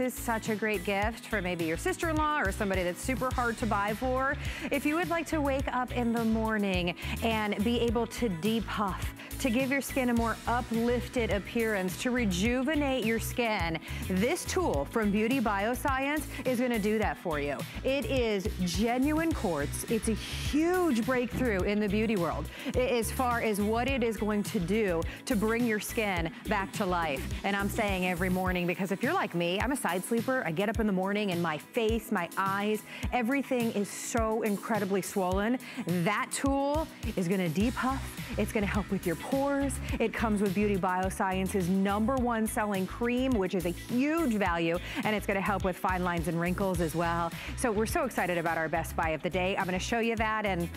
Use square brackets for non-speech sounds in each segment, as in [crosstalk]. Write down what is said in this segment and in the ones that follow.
is such a great gift for maybe your sister-in-law or somebody that's super hard to buy for. If you would like to wake up in the morning and be able to depuff, to give your skin a more uplifted appearance, to rejuvenate your skin, this tool from Beauty Bioscience is gonna do that for you. It is genuine quartz. It's a huge breakthrough in the beauty world as far as what it is going to do to bring your skin back to life. And I'm saying every morning because if you're like me, I'm a side sleeper. I get up in the morning and my face, my eyes, everything is so incredibly swollen. That tool is gonna depuff. It's gonna help with your pores. It comes with Beauty Bioscience's number one selling cream, which is a huge value, and it's gonna help with fine lines and wrinkles as well. So we're so excited about our best buy of the day. I'm gonna show you that and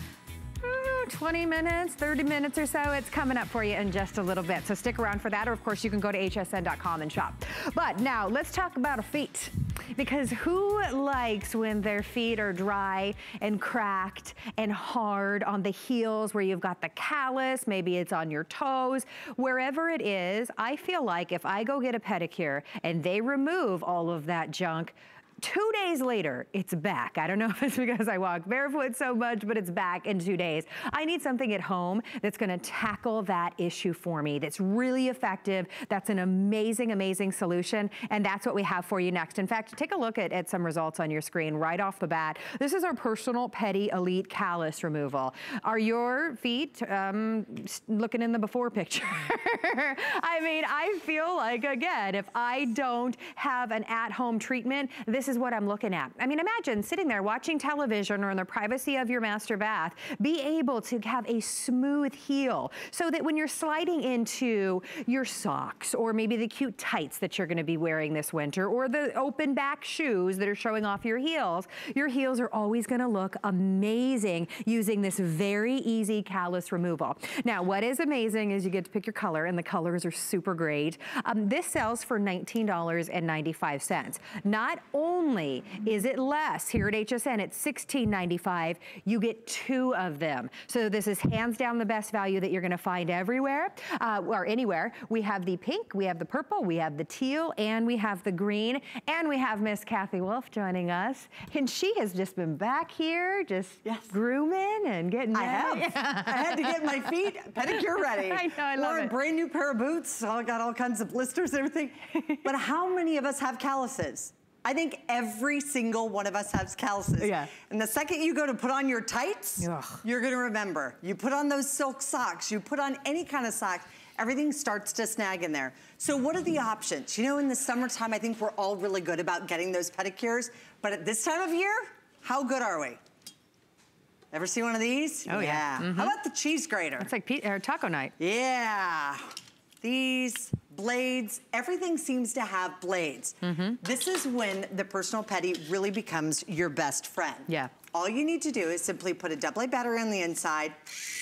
Ah, 20 minutes, 30 minutes or so. It's coming up for you in just a little bit. So stick around for that, or of course you can go to hsn.com and shop. But now let's talk about our feet. Because who likes when their feet are dry and cracked and hard on the heels where you've got the callus, maybe it's on your toes, wherever it is, I feel like if I go get a pedicure and they remove all of that junk, Two days later, it's back. I don't know [laughs] if it's because I walk barefoot so much, but it's back in two days. I need something at home that's gonna tackle that issue for me, that's really effective, that's an amazing, amazing solution, and that's what we have for you next. In fact, take a look at, at some results on your screen right off the bat. This is our personal Pedi Elite Callus Removal. Are your feet um, looking in the before picture? [laughs] I mean, I feel like, again, if I don't have an at-home treatment, this is what I'm looking at. I mean, imagine sitting there watching television or in the privacy of your master bath, be able to have a smooth heel so that when you're sliding into your socks or maybe the cute tights that you're gonna be wearing this winter or the open back shoes that are showing off your heels, your heels are always gonna look amazing using this very easy callus removal. Now, what is amazing is you get to pick your color and the colors are super great. Um, this sells for $19.95. Not only only is it less here at HSN it's $16.95, you get two of them. So this is hands down the best value that you're gonna find everywhere uh, or anywhere. We have the pink, we have the purple, we have the teal, and we have the green, and we have Miss Kathy Wolf joining us. And she has just been back here, just yes. grooming and getting I have. I had to get my [laughs] feet pedicure ready. I know, I love it. a brand new pair of boots. I got all kinds of blisters and everything. [laughs] but how many of us have calluses? I think every single one of us has calluses. Yeah. And the second you go to put on your tights, Ugh. you're gonna remember. You put on those silk socks, you put on any kind of socks, everything starts to snag in there. So what are the options? You know, in the summertime, I think we're all really good about getting those pedicures, but at this time of year, how good are we? Ever see one of these? Oh, yeah. Mm -hmm. How about the cheese grater? It's like or taco night. Yeah. These blades, everything seems to have blades. Mm -hmm. This is when the personal pedi really becomes your best friend. Yeah. All you need to do is simply put a double A battery on the inside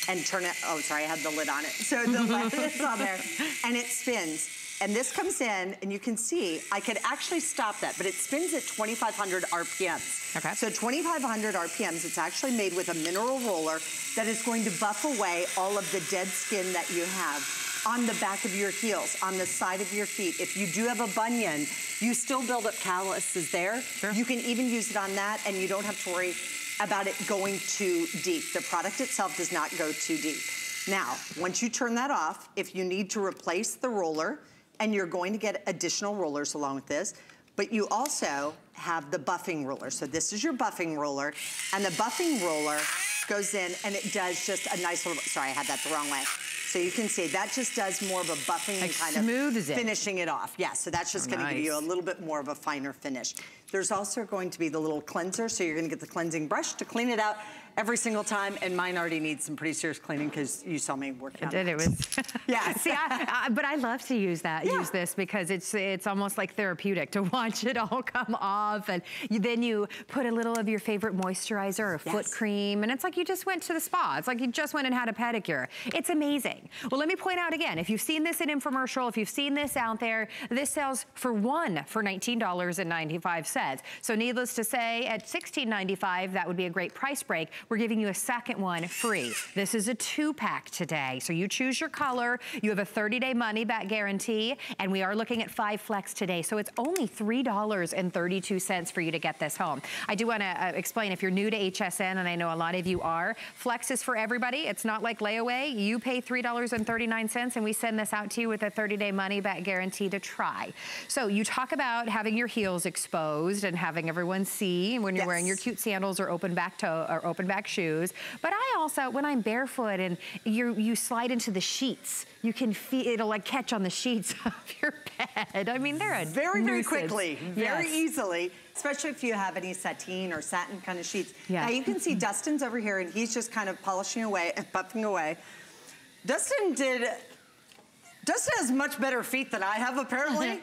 and turn it, oh sorry, I had the lid on it. So the lid [laughs] is on there and it spins. And this comes in and you can see, I could actually stop that, but it spins at 2,500 RPMs. Okay. So 2,500 RPMs, it's actually made with a mineral roller that is going to buff away all of the dead skin that you have on the back of your heels, on the side of your feet. If you do have a bunion, you still build up calluses there. Sure. You can even use it on that and you don't have to worry about it going too deep. The product itself does not go too deep. Now, once you turn that off, if you need to replace the roller, and you're going to get additional rollers along with this, but you also have the buffing roller. So this is your buffing roller, and the buffing roller goes in and it does just a nice little, sorry, I had that the wrong way. So you can see that just does more of a buffing like kind smooths of it. finishing it off. Yeah, so that's just oh, gonna nice. give you a little bit more of a finer finish. There's also going to be the little cleanser, so you're gonna get the cleansing brush to clean it out every single time, and mine already needs some pretty serious cleaning because you saw me working it did, it was. [laughs] [laughs] yeah. See, I, I, but I love to use that, Yeah. use this because it's it's almost like therapeutic to [laughs] watch it all come off, and you, then you put a little of your favorite moisturizer or foot cream, and it's like you just went to the spa. It's like you just went and had a pedicure. It's amazing. Well, let me point out again, if you've seen this in infomercial, if you've seen this out there, this sells for one for $19.95. So needless to say, at $16.95, that would be a great price break. We're giving you a second one free. This is a two pack today. So you choose your color, you have a 30 day money back guarantee, and we are looking at five flex today. So it's only $3.32 for you to get this home. I do wanna uh, explain if you're new to HSN, and I know a lot of you are, flex is for everybody. It's not like layaway. You pay $3.39 and we send this out to you with a 30 day money back guarantee to try. So you talk about having your heels exposed and having everyone see when you're yes. wearing your cute sandals or open back toe or open back shoes. But I also, when I'm barefoot and you you slide into the sheets, you can feel, it'll like catch on the sheets [laughs] of your bed. I mean, they're a Very, very quickly, very yes. easily, especially if you have any sateen or satin kind of sheets. Yeah. Now you can see Dustin's over here and he's just kind of polishing away and buffing away. Dustin did, Dustin has much better feet than I have apparently. Uh-huh.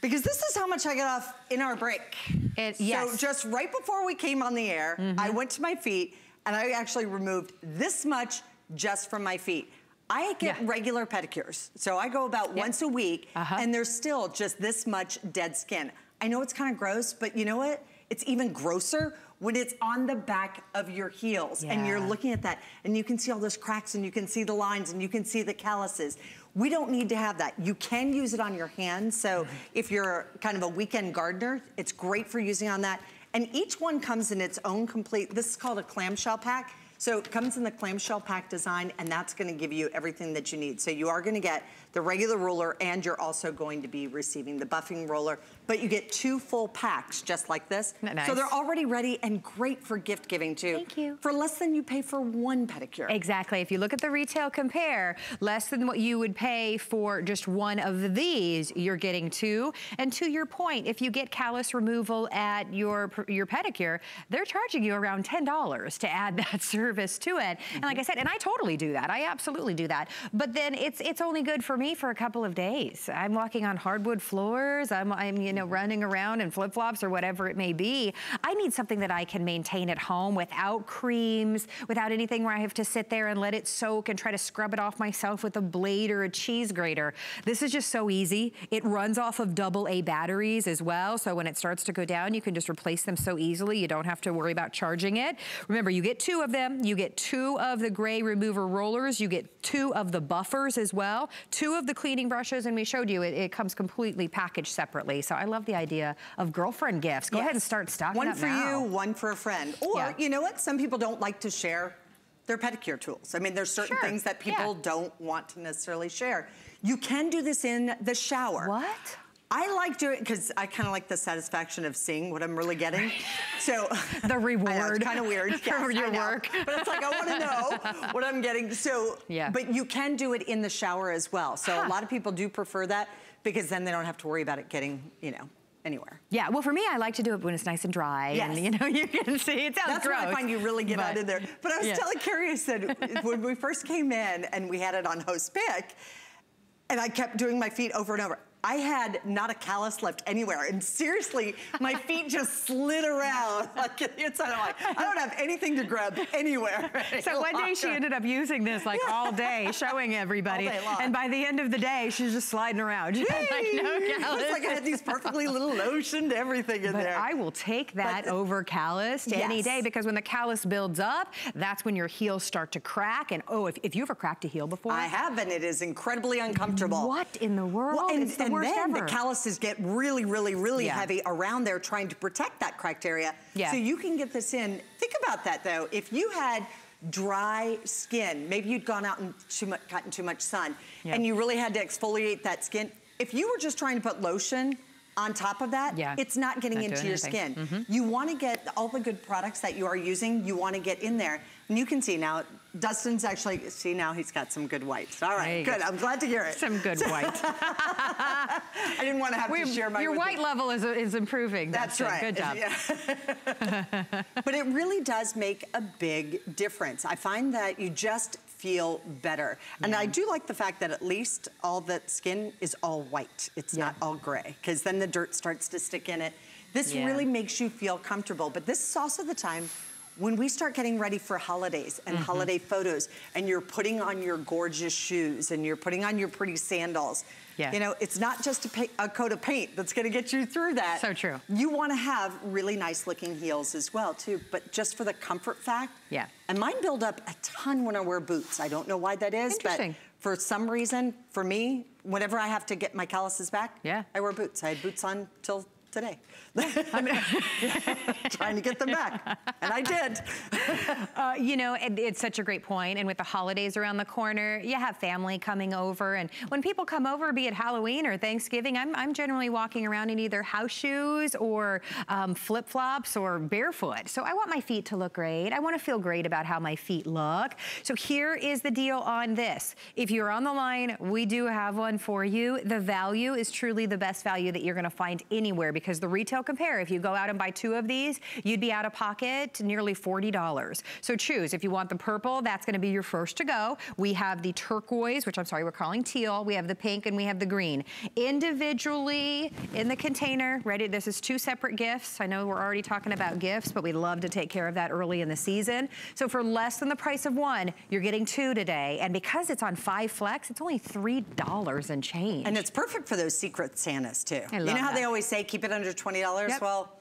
Because this is how much I got off in our break. It, yes. So just right before we came on the air, mm -hmm. I went to my feet and I actually removed this much just from my feet. I get yeah. regular pedicures. So I go about yep. once a week uh -huh. and there's still just this much dead skin. I know it's kind of gross, but you know what? It's even grosser when it's on the back of your heels yeah. and you're looking at that and you can see all those cracks and you can see the lines and you can see the calluses. We don't need to have that. You can use it on your hands. So if you're kind of a weekend gardener, it's great for using on that. And each one comes in its own complete, this is called a clamshell pack. So it comes in the clamshell pack design and that's gonna give you everything that you need. So you are gonna get the regular roller and you're also going to be receiving the buffing roller, but you get two full packs just like this. Nice. So they're already ready and great for gift giving too. Thank you. For less than you pay for one pedicure. Exactly. If you look at the retail compare, less than what you would pay for just one of these, you're getting two. And to your point, if you get callus removal at your, your pedicure, they're charging you around $10 to add [laughs] that service to it. Mm -hmm. And like I said, and I totally do that. I absolutely do that. But then it's, it's only good for me for a couple of days. I'm walking on hardwood floors. I'm, I'm you know, mm-hmm. running around in flip-flops or whatever it may be. I need something that I can maintain at home without creams, without anything where I have to sit there and let it soak and try to scrub it off myself with a blade or a cheese grater. This is just so easy. It runs off of double A batteries as well. So when it starts to go down, you can just replace them so easily. You don't have to worry about charging it. Remember, you get two of them. You get two of the gray remover rollers. You get two of the buffers as well. Two two of the cleaning brushes, and we showed you, it, it comes completely packaged separately. So I love the idea of girlfriend gifts. Go yes. ahead and start stocking One for now. you, one for a friend. Or, yeah. you know what? Some people don't like to share their pedicure tools. I mean, there's certain sure. things that people yeah. don't want to necessarily share. You can do this in the shower. What? I like doing because I kind of like the satisfaction of seeing what I'm really getting. So the [laughs] reward, kind of weird [laughs] yes, for your work. But it's like I want to [laughs] know what I'm getting. So, yeah. But you can do it in the shower as well. So huh. a lot of people do prefer that because then they don't have to worry about it getting, you know, anywhere. Yeah, well for me, I like to do it when it's nice and dry yes. and you know, you can see, it sounds That's gross. That's I find you really get but, out of there. But I was yeah. telling curious that when we first came in and we had it on host pick, and I kept doing my feet over and over. I had not a callus left anywhere. And seriously, my feet just slid around [laughs] like inside. I'm like, I don't have anything to grab anywhere. [laughs] So one day she ended up using this like yeah. all day, showing everybody. And by the end of the day, she's just sliding around. [laughs] like no callus. It's like I had these perfectly little lotioned everything in but there. I will take that but, over callus yes. any day because when the callus builds up, that's when your heels start to crack. And oh, if, if you ever cracked a heel before? I have, and it is incredibly uncomfortable. What in the world? Well, and, the and then ever. the calluses get really, really, really yeah. heavy around there trying to protect that cracked area. Yeah. So you can get this in. Think about that though. If you had dry skin, maybe you'd gone out and too much, gotten too much sun, and you really had to exfoliate that skin. If you were just trying to put lotion on top of that, yeah. it's not getting not into your anything. skin. Mm -hmm. You wanna get all the good products that you are using, you wanna get in there. And you can see now, Dustin's actually, see now he's got some good whites. All right, good, go. I'm glad to hear it. Some good [laughs] white. I didn't want to have We're, to share my Your white you. level is, is improving. That's Dustin. right. Good job. Yeah. [laughs] but it really does make a big difference. I find that you just feel better. Yeah. And I do like the fact that at least all the skin is all white. It's yeah. not all gray, because then the dirt starts to stick in it. This yeah. really makes you feel comfortable. But this is also the time when we start getting ready for holidays and mm -hmm. holiday photos and you're putting on your gorgeous shoes and you're putting on your pretty sandals, yeah. you know, it's not just a, a coat of paint that's gonna get you through that. So true. You wanna have really nice looking heels as well too, but just for the comfort fact. Yeah. And mine build up a ton when I wear boots. I don't know why that is, but for some reason, for me, whenever I have to get my calluses back, yeah. I wear boots. I had boots on till today. [laughs] Trying to get them back. And I did. [laughs] uh, you know, it, it's such a great point. And with the holidays around the corner, you have family coming over. And when people come over, be it Halloween or Thanksgiving, I'm, I'm generally walking around in either house shoes or um, flip-flops or barefoot. So I want my feet to look great. I want to feel great about how my feet look. So here is the deal on this. If you're on the line, we do have one for you. The value is truly the best value that you're going to find anywhere because the retail compare, if you go out and buy two of these, you'd be out of pocket nearly $40. So choose. If you want the purple, that's gonna be your first to go. We have the turquoise, which I'm sorry, we're calling teal. We have the pink and we have the green. Individually in the container, ready, this is two separate gifts. I know we're already talking about gifts, but we love to take care of that early in the season. So for less than the price of one, you're getting two today. And because it's on five flex, it's only $3 and change. And it's perfect for those secret Santas too. you know how that. they always say, keep it under 20 $20, yep. well,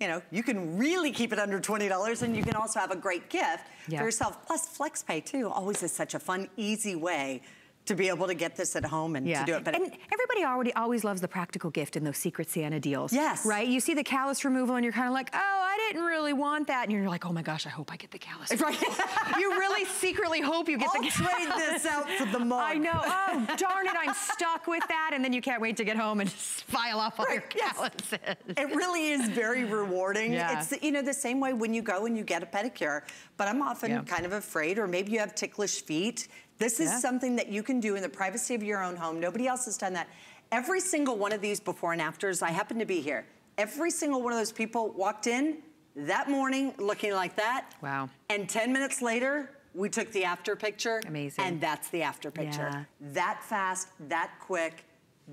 you know, you can really keep it under $20 and you can also have a great gift yep. for yourself. Plus FlexPay too always is such a fun, easy way to be able to get this at home and yeah. to do it. But and everybody already always loves the practical gift in those Secret Santa deals. Yes. Right? You see the callus removal and you're kind of like, oh, didn't really want that. And you're like, oh my gosh, I hope I get the callus. Right. [laughs] you really secretly hope you get I'll the trade this out for the mug. [laughs] I know. Oh, darn it, I'm stuck with that. And then you can't wait to get home and just file off all right. your calluses. Yes. It really is very rewarding. Yeah. It's, you know, the same way when you go and you get a pedicure. But I'm often yeah. kind of afraid, or maybe you have ticklish feet. This is yeah. something that you can do in the privacy of your own home. Nobody else has done that. Every single one of these before and afters, I happen to be here. Every single one of those people walked in that morning looking like that. Wow. And 10 minutes later, we took the after picture. Amazing. And that's the after picture. Yeah. That fast, that quick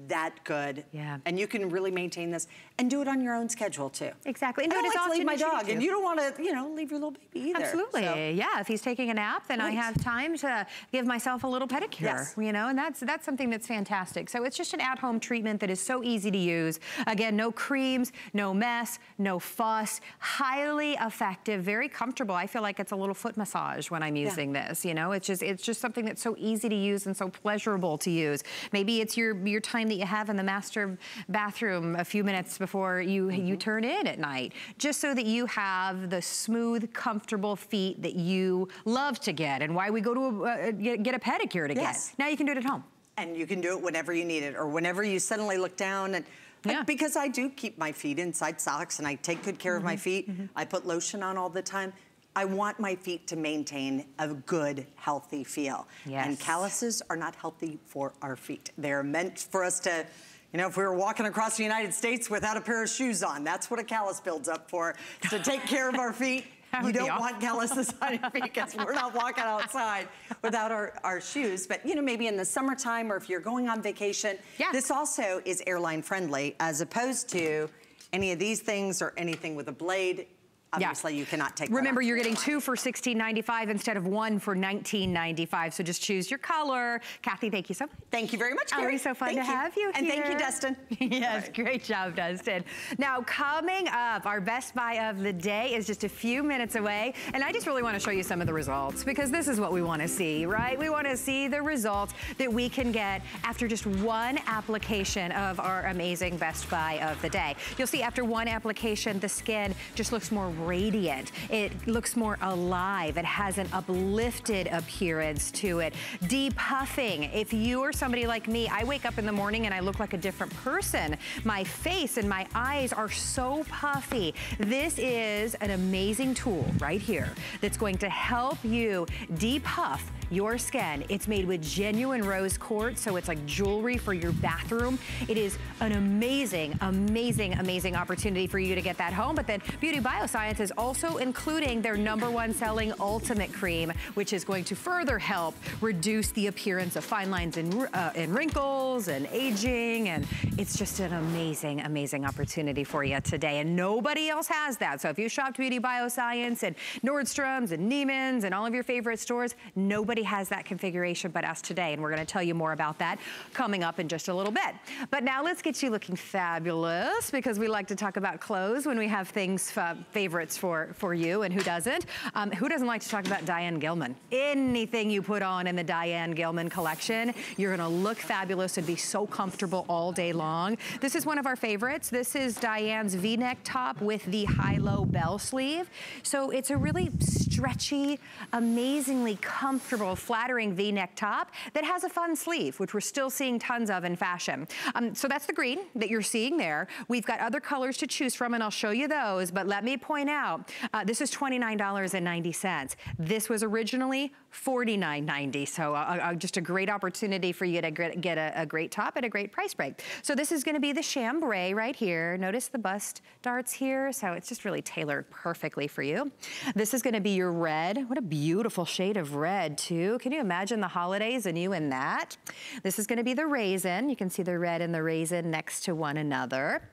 that good. Yeah. And you can really maintain this and do it on your own schedule too. Exactly. And do I it like to leave my dog, and you don't want to, you know, leave your little baby either. Absolutely. So. Yeah. If he's taking a nap, then right. I have time to give myself a little pedicure. Yes. You know, and that's that's something that's fantastic. So it's just an at-home treatment that is so easy to use. Again, no creams, no mess, no fuss. Highly effective, very comfortable. I feel like it's a little foot massage when I'm using yeah. this. You know, it's just it's just something that's so easy to use and so pleasurable to use. Maybe it's your your time that you have in the master bathroom a few minutes before you, mm -hmm. you turn in at night, just so that you have the smooth, comfortable feet that you love to get and why we go to a, uh, get a pedicure to yes. get. Now you can do it at home. And you can do it whenever you need it or whenever you suddenly look down and like, yeah. because I do keep my feet inside socks and I take good care mm -hmm. of my mm-hmm. feet. Mm -hmm. I put lotion on all the time. I want my feet to maintain a good, healthy feel. Yes. And calluses are not healthy for our feet. They're meant for us to you know, if we were walking across the United States without a pair of shoes on, that's what a callus builds up for, to take care of our [laughs] feet. you don't want calluses on your feet because we're not walking outside without our, our shoes. But, you know, maybe in the summertime or if you're going on vacation, yeah. this also is airline friendly as opposed to any of these things or anything with a blade. Obviously, yeah. you cannot take Remember, you're getting two for $16.95 instead of one for $19.95. So just choose your color. Kathy, thank you so much. Thank you very much, Carrie. Always so fun thank to you. have you here. And thank you, Dustin. [laughs] yes, right. great job, Dustin. Now, coming up, our best buy of the day is just a few minutes away. And I just really want to show you some of the results because this is what we want to see, right? We want to see the results that we can get after just one application of our amazing best buy of the day. You'll see after one application, the skin just looks more radiant. It looks more alive. It has an uplifted appearance to it. Depuffing. If you are somebody like me, I wake up in the morning and I look like a different person. My face and my eyes are so puffy. This is an amazing tool right here that's going to help you depuff your skin. It's made with genuine rose quartz, so it's like jewelry for your bathroom. It is an amazing, amazing, amazing opportunity for you to get that home. But then Beauty Bioscience Is also including their number one selling Ultimate Cream, which is going to further help reduce the appearance of fine lines and, uh, and wrinkles and aging. And it's just an amazing, amazing opportunity for you today. And nobody else has that. So if you shopped Beauty Bioscience and Nordstrom's and Neiman's and all of your favorite stores, nobody has that configuration but us today. And we're gonna tell you more about that coming up in just a little bit. But now let's get you looking fabulous because we like to talk about clothes when we have things, uh, favorites for, for you and who doesn't. Um, who doesn't like to talk about Diane Gilman? Anything you put on in the Diane Gilman collection, you're gonna look fabulous and be so comfortable all day long. This is one of our favorites. This is Diane's V-neck top with the high-low bell sleeve. So it's a really stretchy, amazingly comfortable, flattering V-neck top that has a fun sleeve, which we're still seeing tons of in fashion. Um, so that's the green that you're seeing there. We've got other colors to choose from, and I'll show you those, but let me point out, uh, this is $29.90. This was originally $49.90, so uh, uh, just a great opportunity for you to get a, a, great top at a great price break. So this is gonna be the chambray right here. Notice the bust darts here, so it's just really tailored perfectly for you. This is gonna be your red. What a beautiful shade of red too. Can you imagine the holidays and you in that? This is gonna be the raisin. You can see the red and the raisin next to one another.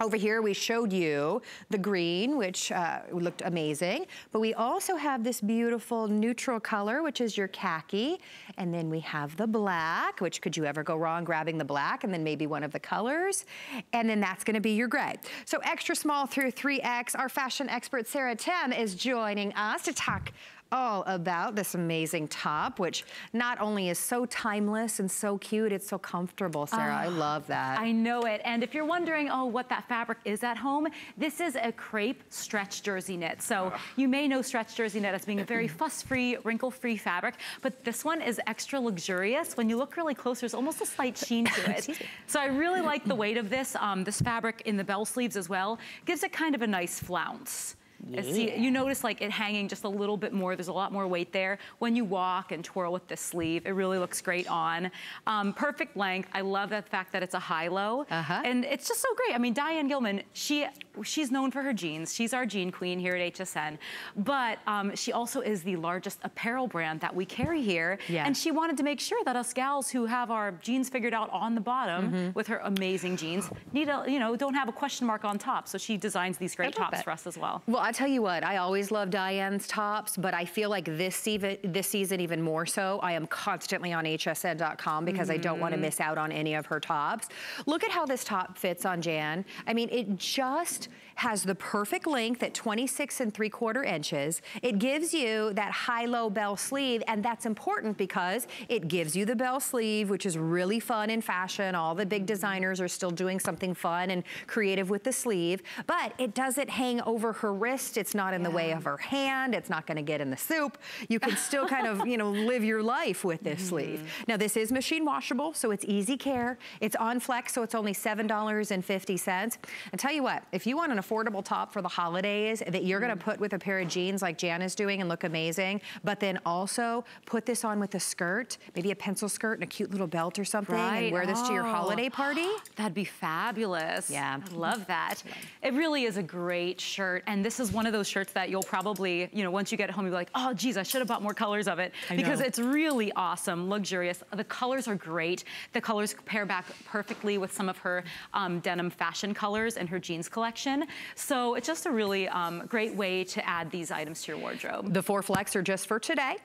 Over here, we showed you the green, which uh, looked amazing, but we also have this beautiful neutral color, which is your khaki, and then we have the black, which could you ever go wrong grabbing the black, and then maybe one of the colors, and then that's gonna be your gray. So extra small through 3X, our fashion expert Sarah Timm is joining us to talk all about this amazing top, which not only is so timeless and so cute, it's so comfortable, Sarah. Uh, I ah, love that. I know it. And if you're wondering, oh, what that fabric is at home, this is a crepe stretch jersey knit. So uh. you may know stretch jersey knit as being a very [clears throat] fuss-free, wrinkle-free fabric, but this one is extra luxurious. When you look really close, there's almost a slight [laughs] sheen to it. so I really like the [clears throat] weight of this. Um, this fabric in the bell sleeves as well gives it kind of a nice flounce. Yeah. See, you notice like it hanging just a little bit more. There's a lot more weight there. When you walk and twirl with this sleeve, it really looks great on. Um, perfect length. I love the fact that it's a high-low. Uh -huh. And it's just so great. I mean, Diane Gilman, she she's known for her jeans. She's our jean queen here at HSN. But um, she also is the largest apparel brand that we carry here. Yeah. And she wanted to make sure that us gals who have our jeans figured out on the bottom mm -hmm. with her amazing jeans need a, you know, don't have a question mark on top. So she designs these great tops it. for us as well. Well, I tell you what, I always love Diane's tops, but I feel like this season, this season even more so. I am constantly on hsn.com because mm -hmm. I don't want to mm-hmm. miss out on any of her tops. Look at how this top fits on Jan. I mean, it just has the perfect length at 26 and 3 quarter inches. It gives you that high-low bell sleeve, and that's important because it gives you the bell sleeve, which is really fun in fashion. All the big designers are still doing something fun and creative with the sleeve, but it doesn't hang over her wrist. It's not in yeah. the way of her hand. It's not gonna get in the soup. You can still kind of, you know, [laughs] live your life with this mm -hmm. sleeve. Now, this is machine washable, so it's easy care. It's on flex, so it's only $7.50. And tell you what, if you want an affordable top for the holidays that you're gonna mm. put with a pair of jeans like Jan is doing and look amazing, but then also put this on with a skirt, maybe a pencil skirt and a cute little belt or something right. and wear this oh. to your holiday oh. party. [gasps] That'd be fabulous. Yeah. I love that. It really is a great shirt. And this is one of those shirts that you'll probably, you know, once you get home, you'll be like, oh, geez, I should have bought more colors of it. I because know. it's really awesome, luxurious. The colors are great. The colors pair back perfectly with some of her um, denim fashion colors in her jeans collection. So it's just a really um, great way to add these items to your wardrobe. The four flex are just for today.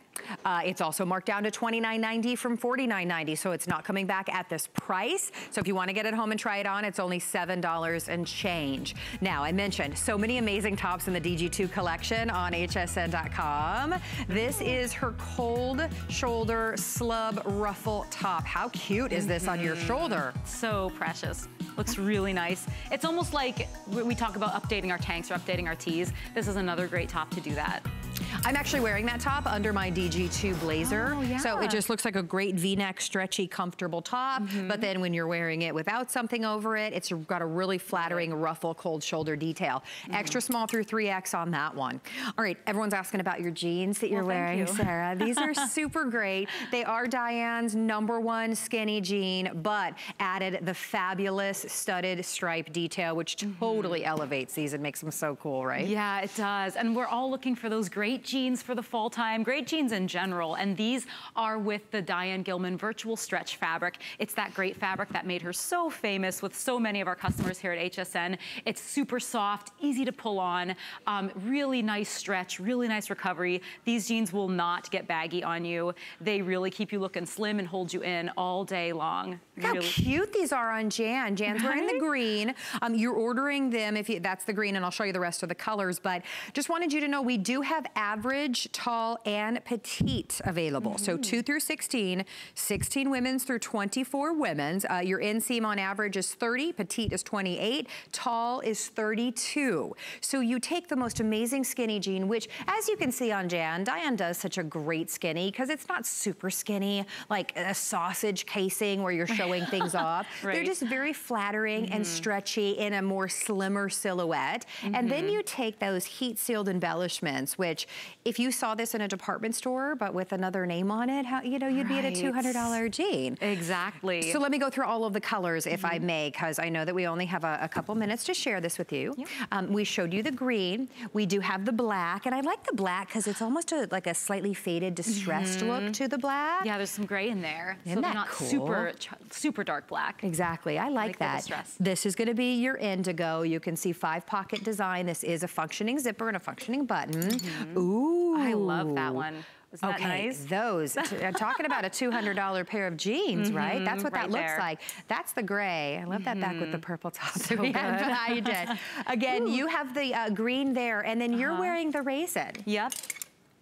Uh, it's also marked down to $29.90 from $49.90, so it's not coming back at this price. So if you want to get it home and try it on, it's only $7 and change. Now, I mentioned so many amazing tops in the DG2 collection on hsn.com. This is her cold shoulder slub ruffle top. How cute is this on your mm-hmm. shoulder? So precious. Looks really nice. It's almost like we talk about updating our tanks or updating our tees. This is another great top to do that. I'm actually wearing that top under my DG2 blazer. Oh, yeah. So it just looks like a great V-neck, stretchy, comfortable top. Mm -hmm. But then when you're wearing it without something over it, it's got a really flattering ruffle cold shoulder detail. Mm -hmm. Extra small through 3X on that one. All right, everyone's asking about your jeans that you're well, wearing, you. Sarah. These are [laughs] super great. They are Diane's number one skinny jean, but added the fabulous studded stripe detail, which mm -hmm. totally elevates these and makes them so cool, right? Yeah, it does. And we're all looking for those great jeans for the fall time, great jeans in general. And these are with the Diane Gilman virtual stretch fabric. It's that great fabric that made her so famous with so many of our customers here at HSN. It's super soft, easy to pull on, um, really nice stretch, really nice recovery. These jeans will not get baggy on you. They really keep you looking slim and hold you in all day long. Look how cute these are on Jan. Jan's right? wearing the green. Um, you're ordering them if you, that's the green, and I'll show you the rest of the colors. But just wanted you to know we do have average, tall, and petite available. Mm -hmm. So mm-hmm. 2 through 16, 16 women's through 24 women's. Uh, your inseam on average is 30, petite is 28, tall is 32. So you take the most amazing skinny jean, which as you can see on Jan, Diane does such a great skinny because it's not super skinny, like a sausage casing where you're showing [laughs] things off. Right. They're just very flattering mm -hmm. and mm-hmm. stretchy in a more slimmer silhouette. Mm -hmm. And then mm-hmm. you take those heat sealed embellishments, which if you saw this in a department store, but with another name on it, how, you know, you'd right. be at a $200 jean. Exactly. So let me go through all of the colors if mm -hmm. I may, because I know that we only have a, a, couple minutes to share this with you. Yep. Um, we showed you the green. We do have the black, and I like the black because it's almost a, like a slightly faded, distressed look to the black. Yeah, there's some gray in there. Isn't so that not cool? super, super dark black. Exactly, I like, like that. This is gonna be your indigo. You can see five pocket design. This is a functioning zipper and a functioning button. Mm -hmm. Ooh. I love that one. Isn't okay, nice? those. talking about a $200 pair of jeans, mm -hmm, right? That's what right that looks there. like. That's the gray. I love mm -hmm. that back with the mm-hmm. purple top so that we had behind it. Again, Ooh. you have the uh, green there, and then you're uh -huh. wearing the raisin. Yep.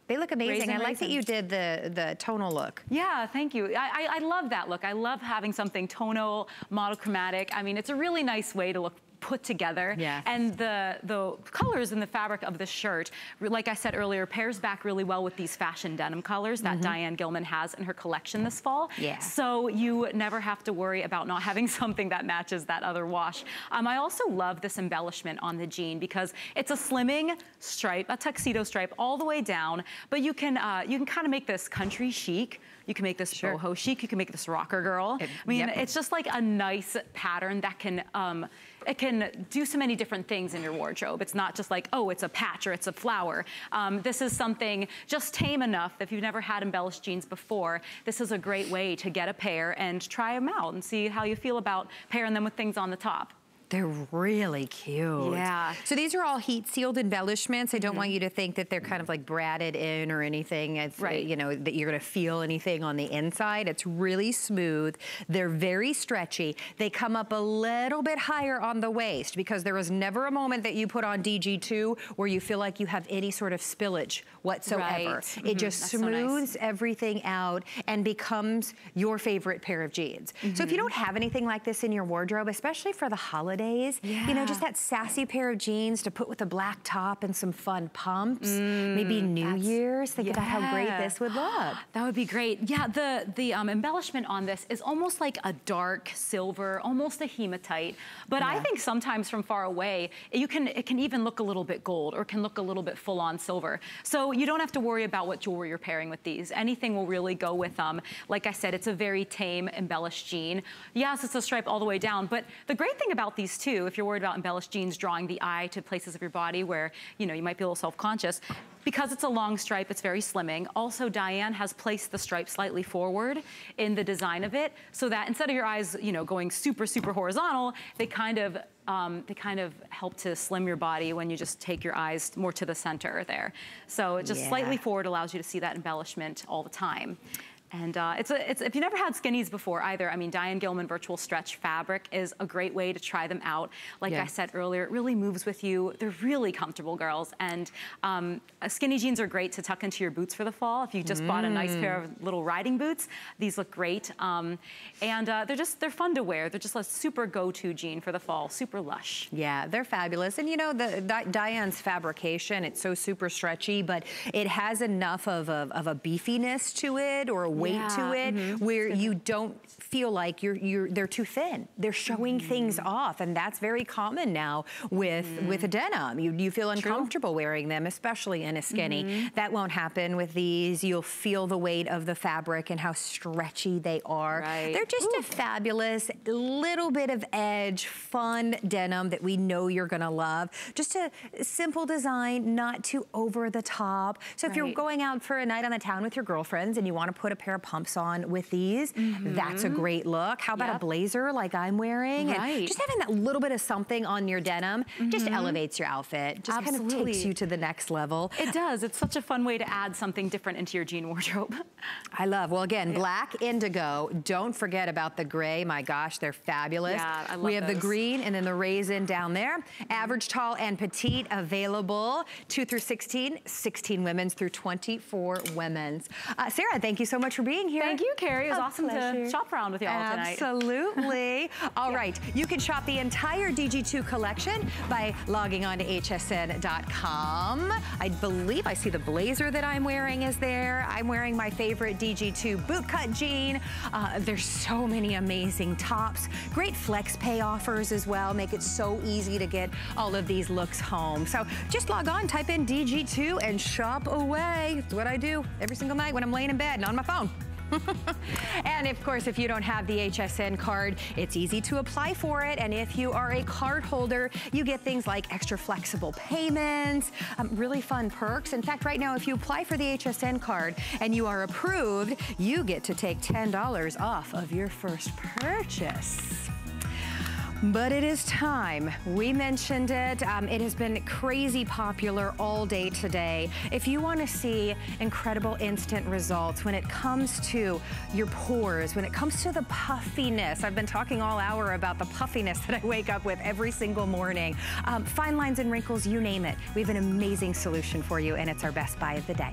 They look amazing. Raisin, I like raisin. that you did the, the tonal look. Yeah, thank you. I, I, I, love that look. I love having something tonal, monochromatic. I mean, it's a really nice way to look put together. Yeah. And the, the colors in the fabric of the shirt, like I said earlier, pairs back really well with these fashion denim colors that mm -hmm. Diane Gilman has in her collection this fall. Yeah. So you never have to worry about not having [laughs] something that matches that other wash. Um, I also love this embellishment on the jean because it's a slimming stripe, a tuxedo stripe all the way down, but you can, uh, you can kind of make this country chic you can make this sure. boho chic. You can make this rocker girl. It, I mean, yep. it's just like a nice pattern that can um, it can do so many different things in your wardrobe. It's not just like, oh, it's a patch or it's a flower. Um, this is something just tame enough if you've never had embellished jeans before, this is a great way to get a pair and try them out and see how you feel about pairing them with things on the top. They're really cute. Yeah. So these are all heat sealed embellishments. I don't mm -hmm. want you to think that they're kind of like bradded in or anything. It's, right. You know, that you're gonna feel anything on the inside. It's really smooth. They're very stretchy. They come up a little bit higher on the waist because there is never a moment that you put on DG2 where you feel like you have any sort of spillage whatsoever. Right. It mm -hmm. just That's smooths so nice. everything out and becomes your favorite pair of jeans. Mm -hmm. So if you mm-hmm. don't have anything like this in your wardrobe, especially for the holidays, Yeah. You know, just that sassy pair of jeans to put with a black top and some fun pumps. Mm, Maybe New Year's. Think yeah. about how great this would [gasps] look. that would be great. Yeah, the, the um, embellishment on this is almost like a dark silver, almost a hematite. But yeah. I think sometimes from far away, you can it can even look a little bit gold or can look a little bit full on silver. So you don't have to worry about what jewelry you're pairing with these. Anything will really go with them. Um, like I said, it's a very tame embellished jean. Yes, it's a stripe all the way down, but the great thing about these these too, if you're worried about embellished jeans drawing the eye to places of your body where, you know, you might be a little self-conscious, because it's a long stripe, it's very slimming. Also, Diane has placed the stripe slightly forward in the design of it so that instead of your eyes, you know, going super, super horizontal, they kind of um, they kind of help to slim your body when you just take your eyes more to the center there. So it just yeah. slightly forward allows you to see that embellishment all the time. And uh, it's, a, it's if you never had skinnies before either, I mean, Diane Gilman Virtual Stretch Fabric is a great way to try them out. Like I said earlier, it really moves with you. They're really comfortable, girls. And um, uh, skinny jeans are great to tuck into your boots for the fall. If you just mm. bought a nice pair of little riding boots, these look great. Um, and uh, they're just, they're fun to wear. They're just a super go-to jean for the fall, super lush. Yeah, they're fabulous. And you know, the, the Diane's fabrication, it's so super stretchy, but it has enough of a, of a beefiness to it or a weight yeah. to it mm -hmm. where you don't feel like you're, you're they're too thin. They're showing mm. things off, and that's very common now with mm. with a denim. You, you feel uncomfortable True. wearing them, especially in a skinny. -hmm. That won't happen with these. You'll feel the weight of the fabric and how stretchy they are. Right. They're just Ooh. a fabulous little bit of edge, fun denim that we know you're gonna love. Just a simple design, not too over the top. So if you're going out for a night on the town with your girlfriends and you wanna put a pair of pumps on with these. Mm -hmm. That's a great look. How about yep. a blazer like I'm wearing? Right. And just having that little bit of something on your denim mm -hmm. just elevates your outfit. Just Absolutely. kind of takes you to the next level. It does. It's such a fun way to add something different into your jean wardrobe. [laughs] I love. Well, again, yeah. black indigo. Don't forget about the gray. My gosh, they're fabulous. Yeah, I love We have those. the green and then the raisin down there. Average, tall, and petite available. 2 through 16, 16 women's through 24 women's. Uh, Sarah, thank you so much for being here. Thank you, Carrie. It was a awesome pleasure. to shop around with y'all tonight. Absolutely. [laughs] All yeah. right, You can shop the entire DG2 collection by logging on to hsn.com. I believe I see the blazer that I'm wearing is there. I'm wearing my favorite DG2 bootcut jean. Uh, there's so many amazing tops. Great flex pay offers as well. Make it so easy to get all of these looks home. So just log on, type in DG2 and shop away. It's what I do every single night when I'm laying in bed and on my phone. [laughs] and of course, if you don't have the HSN card, it's easy to apply for it. And if you are a card holder, you get things like extra flexible payments, um, really fun perks. In fact, right now, if you apply for the HSN card and you are approved, you get to take $10 off of your first purchase. But it is time. We mentioned it. Um, it has been crazy popular all day today. If you want to see incredible instant results when it comes to your pores, when it comes to the puffiness, I've been talking all hour about the puffiness [laughs] that I wake up with every single morning. Um, fine lines and wrinkles, you name it. We have an amazing solution for you, and it's our best buy of the day.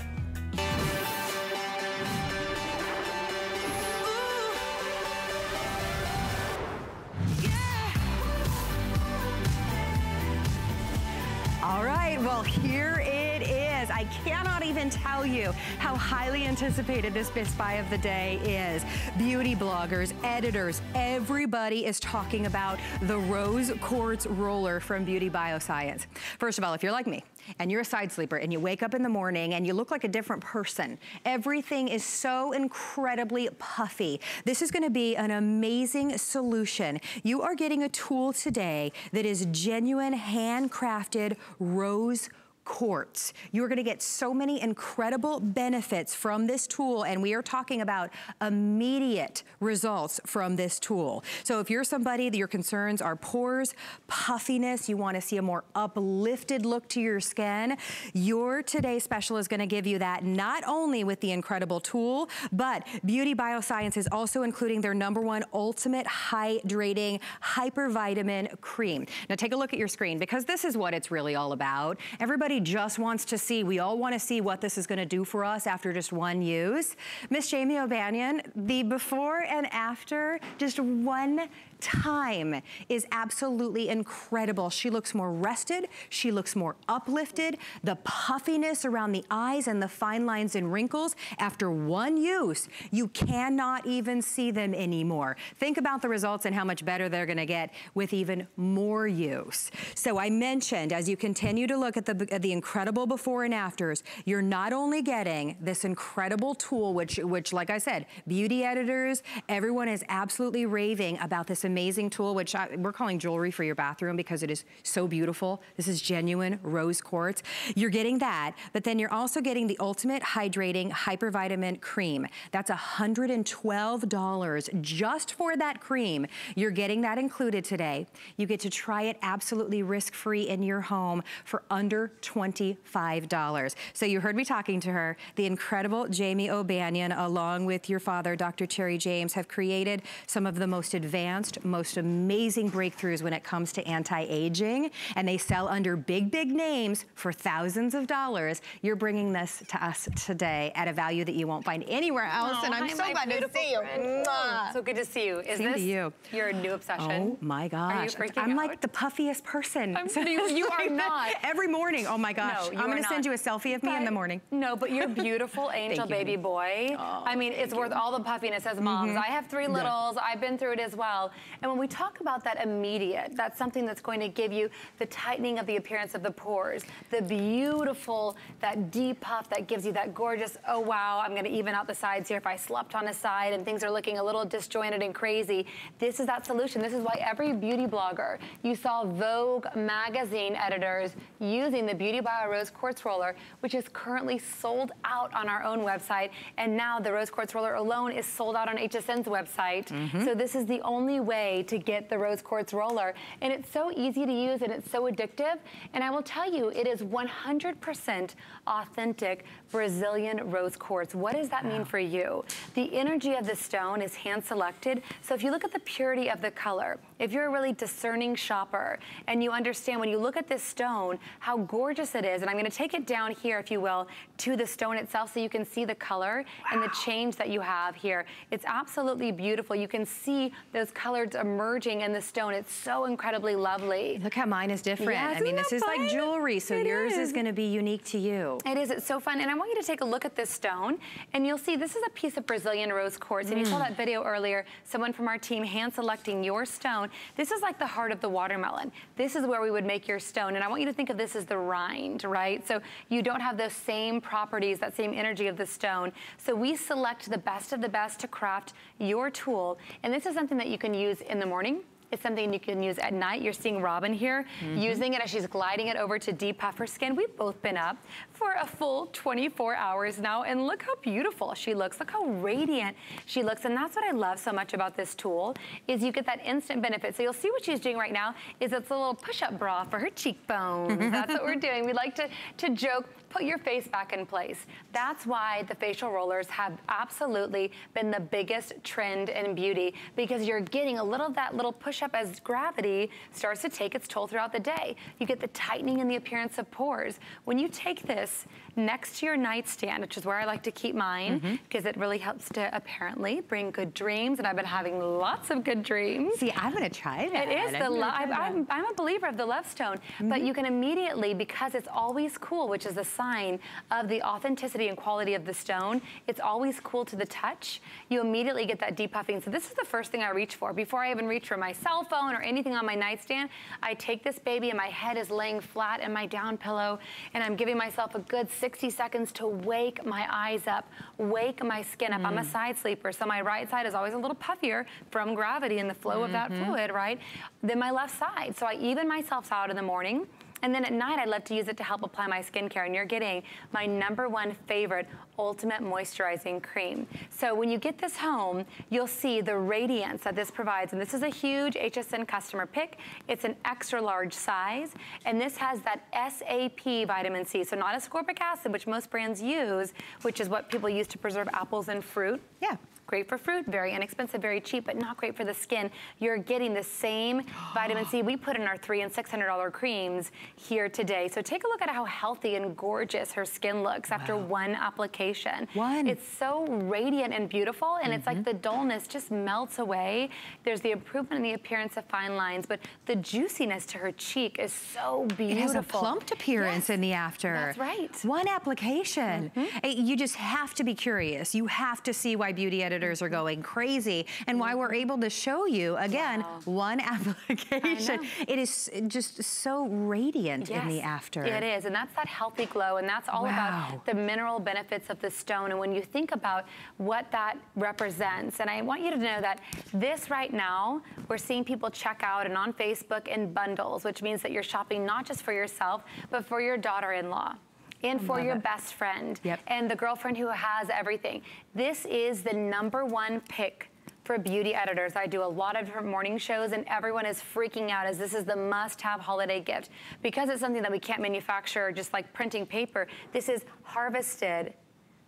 Well, here it is. I cannot even tell you how highly anticipated this Best Buy of the Day is. Beauty bloggers, editors, everybody is talking about the Rose Quartz Roller from Beauty Bioscience. First of all, if you're like me, and you're a side sleeper and you wake up in the morning and you look like a different person. Everything is so incredibly puffy. This is gonna be an amazing solution. You are getting a tool today that is genuine handcrafted rose quartz. You're gonna get so many incredible benefits from this tool and we are talking about immediate results from this tool. So if you're somebody that your concerns are pores, puffiness, you wanna see a more uplifted look to your skin, your Today Special is gonna give you that not only with the incredible tool, but Beauty Bioscience is also including their number one ultimate hydrating hypervitamin cream. Now take a look at your screen because this is what it's really all about. Everybody Everybody just wants to see, we all want to see what this is going to do for us after just one use. Miss Jamie O'Banion, the before and after, just one time is absolutely incredible. She looks more rested. She looks more uplifted. The puffiness around the eyes and the fine lines and wrinkles, after one use, you cannot even see them anymore. Think about the results and how much better they're gonna get with even more use. So I mentioned, as you continue to look at the, at the incredible before and afters, you're not only getting this incredible tool, which, which like I said, beauty editors, everyone is absolutely raving about this amazing tool, which I, we're calling jewelry for your bathroom because it is so beautiful. This is genuine rose quartz. You're getting that, but then you're also getting the Ultimate Hydrating Hypervitamin Cream. That's $112 just for that cream. You're getting that included today. You get to try it absolutely risk-free in your home for under $25. So you heard me talking to her. The incredible Jamie O'Banion, along with your father, Dr. Terry James, have created some of the most advanced, most amazing breakthroughs when it comes to anti-aging. And they sell under big, big names for thousands of dollars. You're bringing this to us today at a value that you won't find anywhere else. Oh, and I'm hi, so glad to see you. So good to see you. Is Same this you. your new obsession? Oh my gosh. Are you freaking I'm out? like the puffiest person. I'm you. You [laughs] are not. Every morning. Oh my gosh. No, I'm gonna send you a selfie of me in the morning. No, but you're [laughs] beautiful angel you, baby boy. I mean, it's worth all the puffiness as moms. Mm-hmm. I have three littles. I've been through it as well. And when we talk about that immediate, that's something that's going to give you the tightening of the appearance of the pores, the beautiful, that deep puff that gives you that gorgeous, oh wow, I'm gonna even out the sides here if I slept on a side and things are looking a little disjointed and crazy. This is that solution. This is why every beauty blogger, you saw Vogue magazine editors using the Beauty Bio Rose Quartz Roller, which is currently sold out on our own website. And now the Rose Quartz Roller alone is sold out on HSN's website. Mm-hmm. So this is the only way to get the Rose Quartz Roller. And it's so easy to use and it's so addictive. And I will tell you, it is 100% authentic Brazilian rose quartz. What does that mean for you? The energy of the stone is hand selected. So if you look at the purity of the color, if you're a really discerning shopper and you understand when you look at this stone, how gorgeous it is, and I'm gonna take it down here, if you will, to the stone itself so you can see the color and the change that you have here. It's absolutely beautiful. You can see those colors emerging in the stone. It's so incredibly lovely. Look how mine is different. Yes, I mean, this that is like jewelry, so It yours is is. gonna be unique to you. It is, it's so fun. And I want you to take a look at this stone and you'll see this is a piece of Brazilian rose quartz. And you saw hmm. that video earlier, someone from our team hand selecting your stone. This is like the heart of the watermelon. This is where we would make your stone. And I want you to think of this as the rind, right? So you don't have those same properties, that same energy of the stone. So we select the best of the best to craft your tool. And this is something that you can use in the morning. It's something you can use at night. You're seeing Robin here mm-hmm. using it as she's gliding it over to depuff her skin. We've both been up for a full 24 hours now, and look how beautiful she looks. Look how radiant she looks, and that's what I love so much about this tool, is you get that instant benefit. So you'll see what she's doing right now is it's a little push-up bra for her cheekbones. [laughs] that's what we're doing. We like to, to joke, put your face back in place. That's why the facial rollers have absolutely been the biggest trend in beauty because you're getting a little of that little push up as gravity starts to take its toll throughout the day. You get the tightening and the appearance of pores. When you take this this next to your nightstand, which is where I like to keep mine because it really helps to apparently bring good dreams and I've been having lots of good dreams. See, I'm gonna try that. It is I'm the love. I'm, I'm a believer of the love stone, but Mm-hmm. you can immediately, because it's always cool, which is a sign of the authenticity and quality of the stone, it's always cool to the touch. You immediately get that depuffing. So this is the first thing I reach for. Before I even reach for my cell phone or anything on my nightstand, I take this baby and my head is laying flat in my down pillow and I'm giving myself a good 60 seconds to wake my eyes up, wake my skin up. I'm Mm. a side sleeper, so my right side is always a little puffier from gravity and the flow of that Mm-hmm. fluid, right? Than my left side. So I even myself out in the morning. And then at night, I love to use it to help apply my skincare. And you're getting my number one favorite Ultimate Moisturizing Cream. So when you get this home, you'll see the radiance that this provides. And this is a huge HSN customer pick. It's an extra large size. And this has that SAP vitamin C. So not ascorbic acid, which most brands use, which is what people use to preserve apples and fruit. Yeah. Great for fruit, very inexpensive, very cheap, but not great for the skin. You're getting the same [gasps] vitamin C we put in our three and six hundred dollar creams here today. So take a look at how healthy and gorgeous her skin looks after one application. One. It's so radiant and beautiful, and it's Mm-hmm. like the dullness just melts away. There's the improvement in the appearance of fine lines, but the juiciness to her cheek is so beautiful. It has a plumped appearance Yes, in the after. That's right. Mm-hmm. One application. Eh, You just have to be curious. You have to see why beauty editors are going crazy and why we're able to show you, again, Wow. one [laughs] application. It is just so radiant in the after. It is, and that's that healthy glow, and that's all Wow. about the mineral benefits of the stone. And when you think about what that represents, and I want you to know that this right now, we're seeing people check out and on Facebook in bundles, which means that you're shopping not just for yourself, but for your daughter-in-law. And for Love your it. best friend Yep. and the girlfriend who has everything. This is the number one pick for beauty editors. I do a lot of different morning shows and everyone is freaking out as this is the must-have holiday gift. Because it's something that we can't manufacture just like printing paper, this is harvested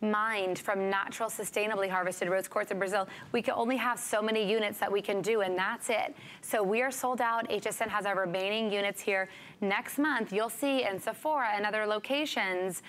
mined from natural, sustainably harvested rose quartz in Brazil. We can only have so many units that we can do, and that's it. So we are sold out. HSN has our remaining units here. Next month, you'll see in Sephora and other locations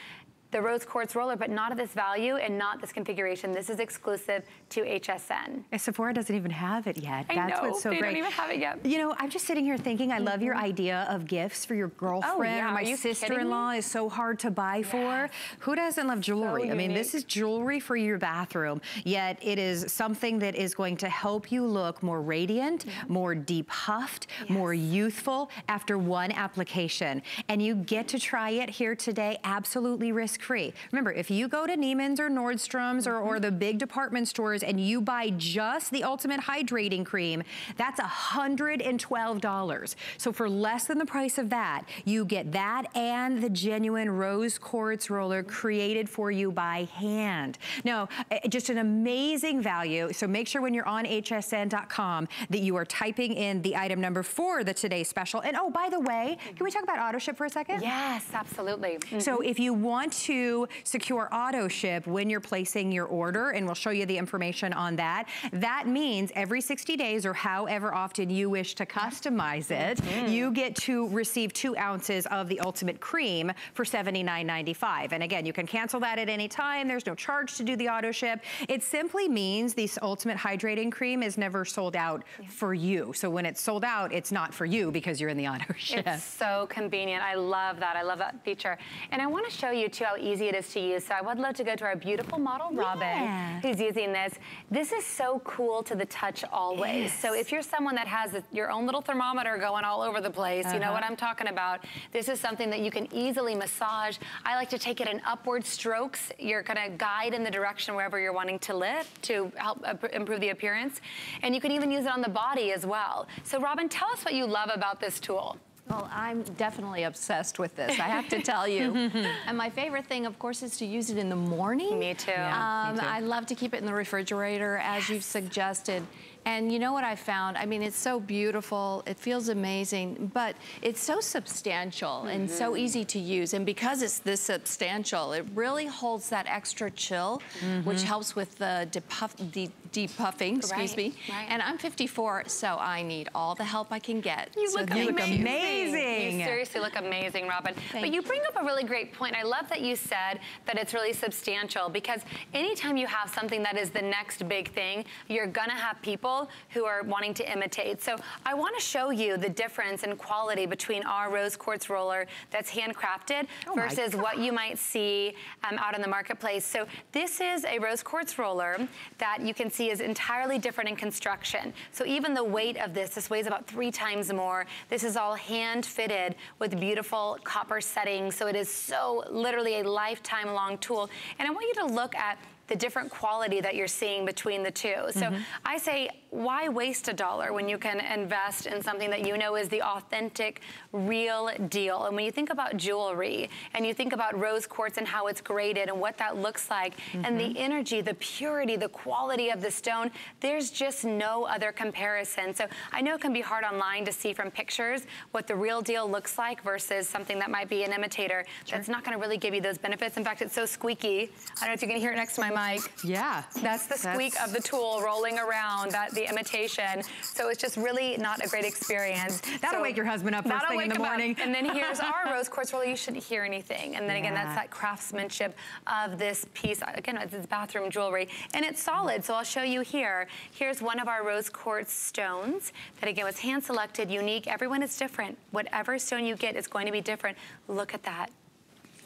the rose quartz roller, but not at this value and not this configuration. This is exclusive to HSN. And Sephora doesn't even have it yet. I That's know, what's so they great. don't even have it yet. You know, I'm just sitting here thinking, I love your Mm-hmm. idea of gifts for your girlfriend. Oh, yeah. or My Are you kidding sister-in-law is so hard to buy for. Who doesn't love jewelry? I mean, this is jewelry for your bathroom, yet it is something that is going to help you look more radiant, more deep puffed, more youthful after one application. And you get to try it here today absolutely risk-free. Remember, if you go to Neiman's or Nordstrom's or, or the big department stores and you buy just the Ultimate Hydrating Cream, that's $112. So for less than the price of that, you get that and the genuine rose quartz roller created for you by hand. No, eh, just an amazing value. So make sure when you're on hsn.com that you are typing in the item number for the today's special. And oh, by the way, can we talk about auto ship for a second? Yes, absolutely. So if you want to secure auto ship when you're placing your order, and we'll show you the information on that, that means every 60 days or however often you wish to customize it, mm-hmm. you get to receive two ounces of the Ultimate Cream for $79.95. And again, you can cancel that at any time. There's no charge to do the auto ship. It simply means this Ultimate Hydrating Cream is never sold out for you. So when it's sold out, it's not for you because you're in the auto [laughs] ship. It's so convenient. I love that. I love that feature. And I want to show you too how easy it is to use. So I would love to go to our beautiful model, Robin, Yeah. who's using this. This is so cool to the touch always. So if you're someone that has your own little thermometer going all over the place, you know what I'm talking about. This is something that you can easily massage. I like to take it in upward strokes. You're going to guide in the direction wherever you're wanting to lift to help uh, improve the appearance. And you can even use it on the body as well. So Robin, tell us what you love about this tool. Well, I'm definitely obsessed with this, I have to tell you. [laughs] and my favorite thing, of course, is to use it in the morning. Me too. Yeah, Um, me too. I love to keep it in the refrigerator, as you've suggested. And you know what I found? I mean, it's so beautiful. It feels amazing, but it's so substantial and Mm-hmm. so easy to use. And because it's this substantial, it really holds that extra chill, which Mm-hmm. helps with the depuff, de depuffing, excuse Right, me. right. And I'm 54, so I need all the help I can get. You So look thank amazing. amazing. You seriously look amazing, Robin. but you bring up a really great point. I love that you said that it's really substantial because anytime you have something that is the next big thing, you're gonna have people who are wanting to imitate. So I wanna show you the difference in quality between our rose quartz roller that's handcrafted Oh versus what you might see um, out in the marketplace. So this is a rose quartz roller that you can see is entirely different in construction. So even the weight of this, this weighs about three times more. This is all hand fitted with beautiful copper settings. So it is so literally a lifetime long tool. And I want you to look at the different quality that you're seeing between the two. So I say, why waste a dollar when you can invest in something that you know is the authentic, real deal? And when you think about jewelry and you think about rose quartz and how it's graded and what that looks like and the mm-hmm. energy, the purity, the quality of the stone, there's just no other comparison. So I know it can be hard online to see from pictures what the real deal looks like versus something that might be an imitator that's not gonna really give you those benefits. In fact, it's so squeaky. I don't know if you can hear it next to my mic. Yeah. That's the squeak That's- of the tool rolling around, that the imitation. So it's just really not a great experience. That'll So wake your husband up first thing in the him up. morning. And then here's our [laughs] rose quartz roller. You shouldn't hear anything. And then again, that's that craftsmanship of this piece. Again, it's it's bathroom jewelry. And it's solid, so I'll show you here. Here's one of our rose quartz stones that again was hand selected, unique. Everyone is different. Whatever stone you get is going to be different. Look at that.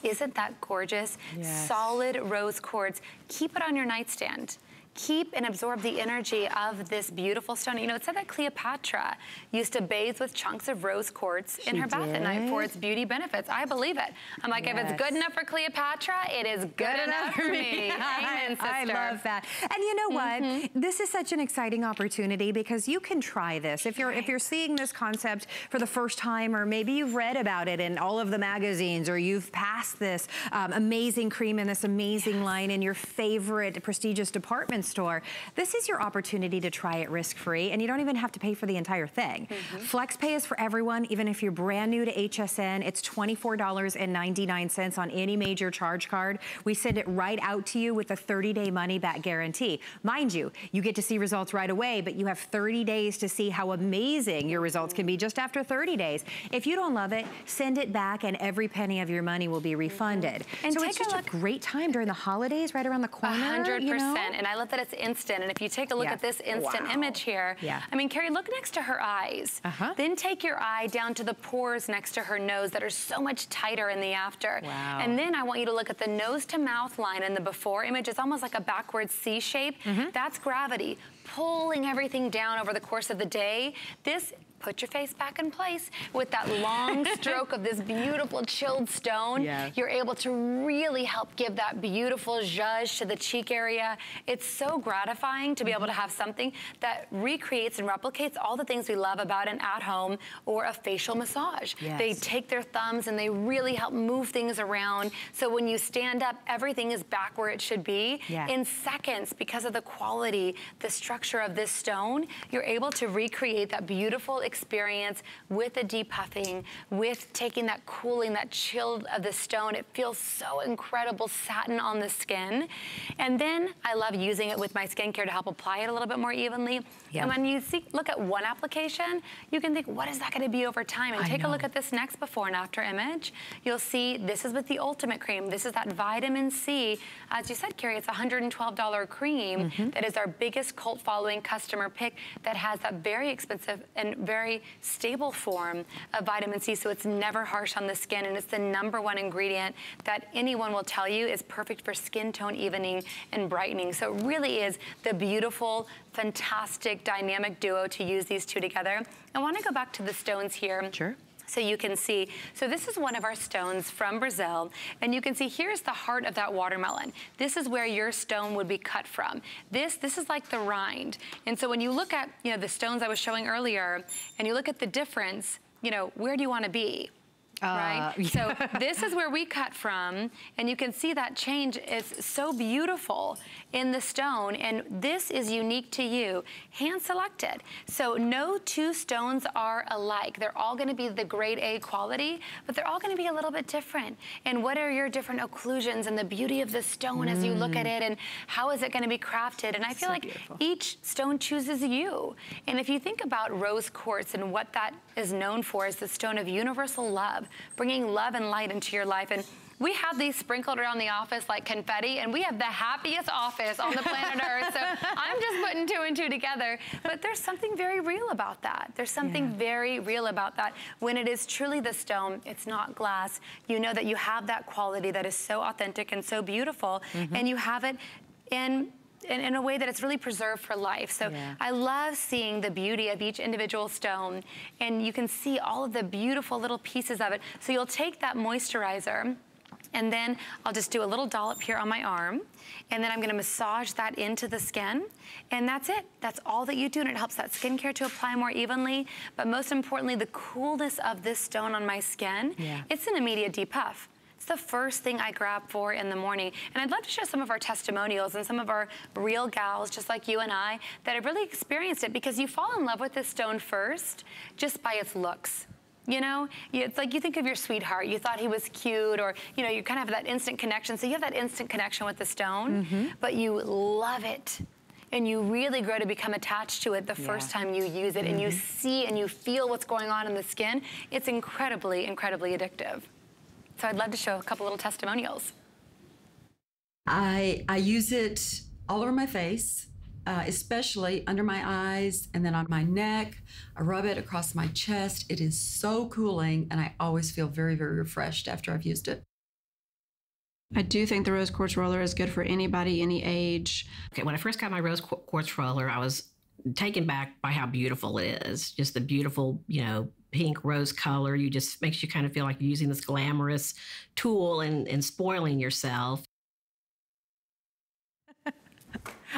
Isn't that gorgeous? Yes. Solid rose quartz. Keep it on your nightstand. Keep and absorb the energy of this beautiful stone. You know, it said that Cleopatra used to bathe with chunks of rose quartz in She her bath at night for its beauty benefits. I believe it. I'm like, if it's good enough for Cleopatra, it is good, enough for me. [laughs] [laughs] Amen, sister. I love that. And you know what? Mm-hmm. This is such an exciting opportunity because you can try this. If you're if you're seeing this concept for the first time, or maybe you've read about it in all of the magazines, or you've passed this um, amazing cream in this amazing line in your favorite prestigious department department store, this is your opportunity to try it risk-free, and you don't even have to pay for the entire thing. Mm -hmm. FlexPay is for everyone, even if you're brand new to HSN. It's $24.99 on any major charge card. We send it right out to you with a 30-day money-back guarantee. Mind you, you get to see results right away, but you have 30 days to see how amazing your results can be just after 30 days. If you don't love it, send it back and every penny of your money will be refunded. And so it's just a, a, great time during the holidays, right around the corner. 100%. You know? And I love that it's instant. And if you take a look yeah. at this instant wow. image here, yeah. I mean, Carrie, look next to her eyes. Uh -huh. Then take your eye down to the pores next to her nose that are so much tighter in the after. Wow. And then I want you to look at the nose to mouth line in the before image. It's almost like a backwards C shape. Mm -hmm. That's gravity pulling everything down over the course of the day. This put your face back in place with that long [laughs] stroke of this beautiful chilled stone. Yes. You're able to really help give that beautiful zhuzh to the cheek area. It's so gratifying to be able to mm-hmm. have something that recreates and replicates all the things we love about an at-home or a facial massage. Yes. They take their thumbs and they really help move things around. So when you stand up, everything is back where it should be. Yeah. In seconds, because of the quality, the structure of this stone, you're able to recreate that beautiful experience with the depuffing, with taking that cooling, that chill of the stone. It feels so incredible satin on the skin. And then I love using it with my skincare to help apply it a little bit more evenly. Yeah. And when you see, look at one application, you can think, what is that gonna be over time? And I take know. a look at this next before and after image. You'll see this is with the Ultimate Cream. This is that vitamin C. As you said, Carrie, it's a $112 cream mm -hmm. that is our biggest cult following customer pick that has that very expensive and very very stable form of vitamin C, so it's never harsh on the skin, and it's the number one ingredient that anyone will tell you is perfect for skin tone evening and brightening. So it really is the beautiful, fantastic, dynamic duo to use these two together. I wanna go back to the stones here. Sure so you can see. So this is one of our stones from Brazil, and you can see here's the heart of that watermelon. This is where your stone would be cut from. This, this is like the rind. And so when you look at, you know, the stones I was showing earlier, and you look at the difference, you know, where do you want to be? right? Uh, [laughs] so this is where we cut from, and you can see that change is so beautiful in the stone, and this is unique to you, hand selected. So no two stones are alike. They're all gonna be the grade A quality, but they're all gonna be a little bit different. And what are your different occlusions and the beauty of the stone mm. as you look at mm. it, and how is it gonna be crafted? And I feel so like beautiful. each stone chooses you. And if you think about rose quartz and what that is known for is the stone of universal love bringing love and light into your life. And we have these sprinkled around the office like confetti, and we have the happiest office on the planet [laughs] Earth. So I'm just putting two and two together. But there's something very real about that. There's something yeah. very real about that. When it is truly the stone, it's not glass. You know that you have that quality that is so authentic and so beautiful, mm -hmm. and you have it in in, in, a way that it's really preserved for life. So yeah. I love seeing the beauty of each individual stone and you can see all of the beautiful little pieces of it. So you'll take that moisturizer and then I'll just do a little dollop here on my arm and then I'm gonna massage that into the skin and that's it. That's all that you do and it helps that skincare to apply more evenly. But most importantly, the coolness of this stone on my skin, yeah. it's an immediate depuff the first thing I grab for in the morning. And I'd love to share some of our testimonials and some of our real gals, just like you and I, that have really experienced it because you fall in love with this stone first just by its looks. You know, it's like you think of your sweetheart. You thought he was cute or, you know, you kind of have that instant connection. So you have that instant connection with the stone, mm -hmm. but you love it and you really grow to become attached to it the yeah. first time you use it mm -hmm. and you mm-hmm. see and you feel what's going on in the skin, it's incredibly, incredibly addictive. So I'd love to show a couple little testimonials. I, I use it all over my face, uh, especially under my eyes and then on my neck. I rub it across my chest. It is so cooling, and I always feel very, very refreshed after I've used it. I do think the rose quartz roller is good for anybody, any age. Okay, when I first got my rose quartz roller, I was taken back by how beautiful it is. Just the beautiful, you know, pink rose color. You just makes you kind of feel like you're using this glamorous tool and, and spoiling yourself.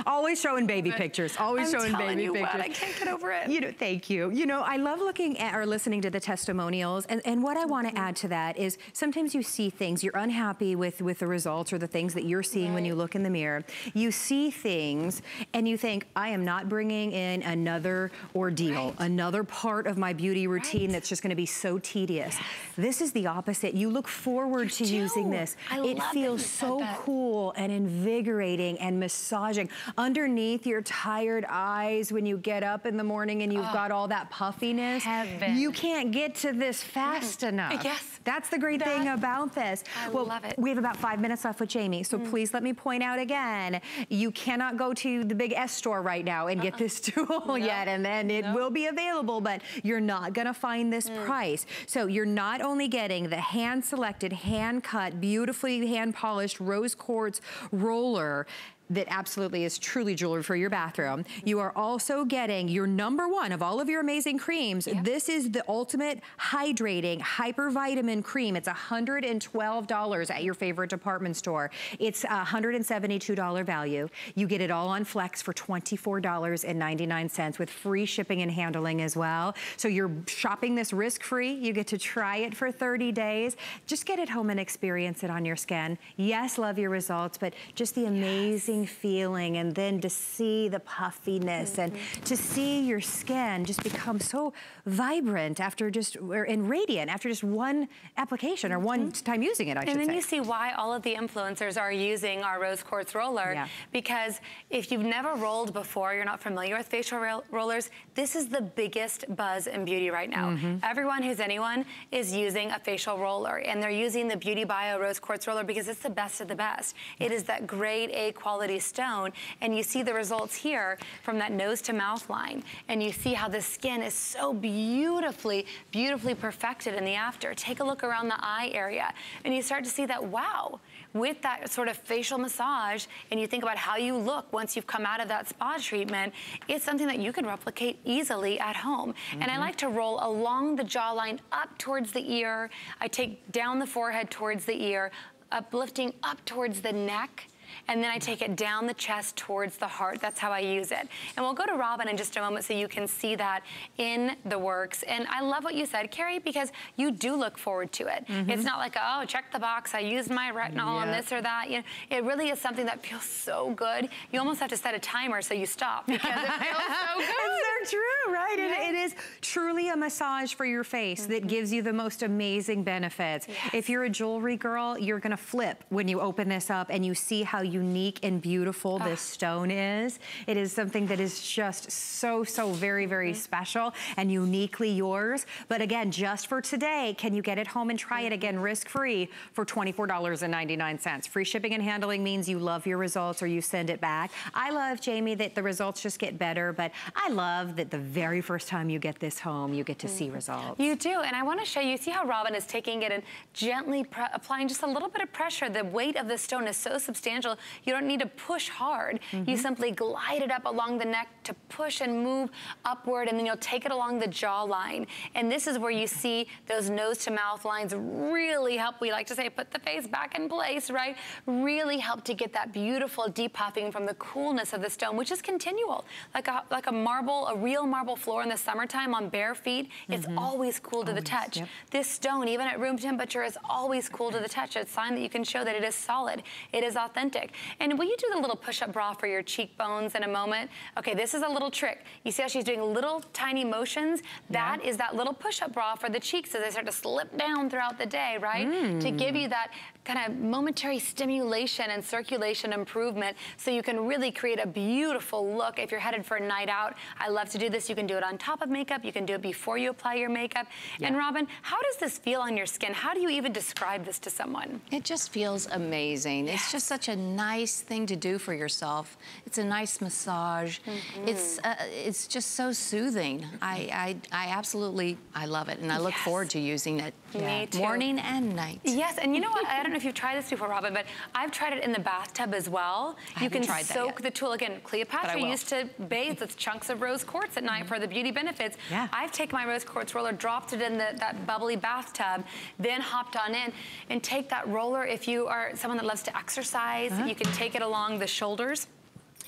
Always showing baby pictures. Always I'm showing baby you pictures. what, I can't get over it. You know, thank you. You know, I love looking at or listening to the testimonials, and, and what I want to mm-hmm. add to that is sometimes you see things you're unhappy with with the results or the things that you're seeing when you look in the mirror. You see things and you think, I am not bringing in another ordeal, another part of my beauty routine that's just going to be so tedious. This is the opposite. You look forward to using this. I it feels so cool and invigorating and massaging underneath your tired eyes when you get up in the morning and you've oh, got all that puffiness. heaven. You can't get to this mm. fast enough. Yes. That's the great thing about this. I well, love it. we have about five minutes left with Jamie, so mm. please let me point out again, you cannot go to the big S store right now and get uh-uh. this [laughs] tool yet, and then it will be available, but you're not gonna find this mm. price. So you're not only getting the hand-selected, hand-cut, beautifully hand-polished rose quartz roller, that absolutely is truly jewelry for your bathroom. You are also getting your number one of all of your amazing creams. This is the ultimate hydrating hypervitamin cream. It's $112 at your favorite department store. It's a $172 value. You get it all on Flex for $24.99 with free shipping and handling as well. So you're shopping this risk-free. You get to try it for 30 days. Just get it home and experience it on your skin. Yes, love your results, but just the amazing feeling and then to see the puffiness and to see your skin just become so vibrant after just, or, and radiant after just one application or one time using it, I should And then you see why all of the influencers are using our rose quartz roller. Yeah. Because if you've never rolled before, you're not familiar with facial rollers, this is the biggest buzz in beauty right now. Mm-hmm. Everyone who's anyone is using a facial roller, and they're using the Beauty Bio rose quartz roller because it's the best of the best. It is that grade A quality stone, and you see the results here from that nose to mouth line, and you see how the skin is so beautifully, beautifully perfected in the after. Take a look around the eye area, and you start to see that, wow, with that sort of facial massage, and you think about how you look once you've come out of that spa treatment, it's something that you can replicate easily at home. And I mm-hmm. like to roll along the jawline up towards the ear. I take down the forehead towards the ear, uplifting up towards the neck. And then I take it down the chest towards the heart. That's how I use it. And we'll go to Robin in just a moment so you can see that in the works. And I love what you said, Carrie, because you do look forward to it. Mm-hmm. It's not like, oh, check the box. I used my retinol on this or that. You know, it really is something that feels so good. You almost have to set a timer so you stop because it feels so [laughs] good. It's so true, right? It- it is truly a massage for your face that mm-hmm. gives you the most amazing benefits. If you're a jewelry girl, you're gonna flip when you open this up and you see how unique and beautiful this ah. stone is. It is something that is just so, so very, very mm-hmm. special and uniquely yours. But again, just for today, can you get it home and try it mm-hmm. again risk-free for $24.99. Free shipping and handling means you love your results or you send it back. I love, Jamie, that the results just get better, but I love that the very first time you get this home, you get to see mm-hmm. results. You do, and I want to show you, see how Robin is taking it and gently applying just a little bit of pressure. The weight of the stone is so substantial, you don't need to push hard. You mm-hmm. simply glide it up along the neck to push and move upward, and then you'll take it along the jawline. And this is where you see those nose to mouth lines really help, we like to say, put the face back in place, right? Really help to get that beautiful deep puffing from the coolness of the stone, which is continual. Like a, like a marble, a real marble floor in the summertime on bare feet, it's mm-hmm. always cool to the touch. yep. This stone, even at room temperature, is always cool to the touch. It's a sign that you can show that it is solid, it is authentic. And will you do the little push-up bra for your cheekbones in a moment? Okay, this is a little trick. You see how she's doing little tiny motions? That is that little push-up bra for the cheeks as they start to slip down throughout the day, right? To mm. give you that kind of momentary stimulation and circulation improvement so you can really create a beautiful look if you're headed for a night out. I love to do this. You can do it on top of makeup. You can do it before you apply your makeup. And Robin, how does this feel on your skin? How do you even describe this to someone? It just feels amazing. It's just such a nice thing to do for yourself. It's a nice massage. It's uh, it's just so soothing. I, I I absolutely I love it, and I look Yes. forward to using it too. morning and night. Yes, and you know what? I don't know if you've tried this before, Robin, but I've tried it in the bathtub as well. I you can soak the tool again. Cleopatra used to bathe with chunks of rose quartz at night for the beauty benefits. Yeah. I've taken my rose quartz roller, dropped it in the, that bubbly bathtub, then hopped on in and take that roller. If you are someone that loves to exercise, you can take it along the shoulders.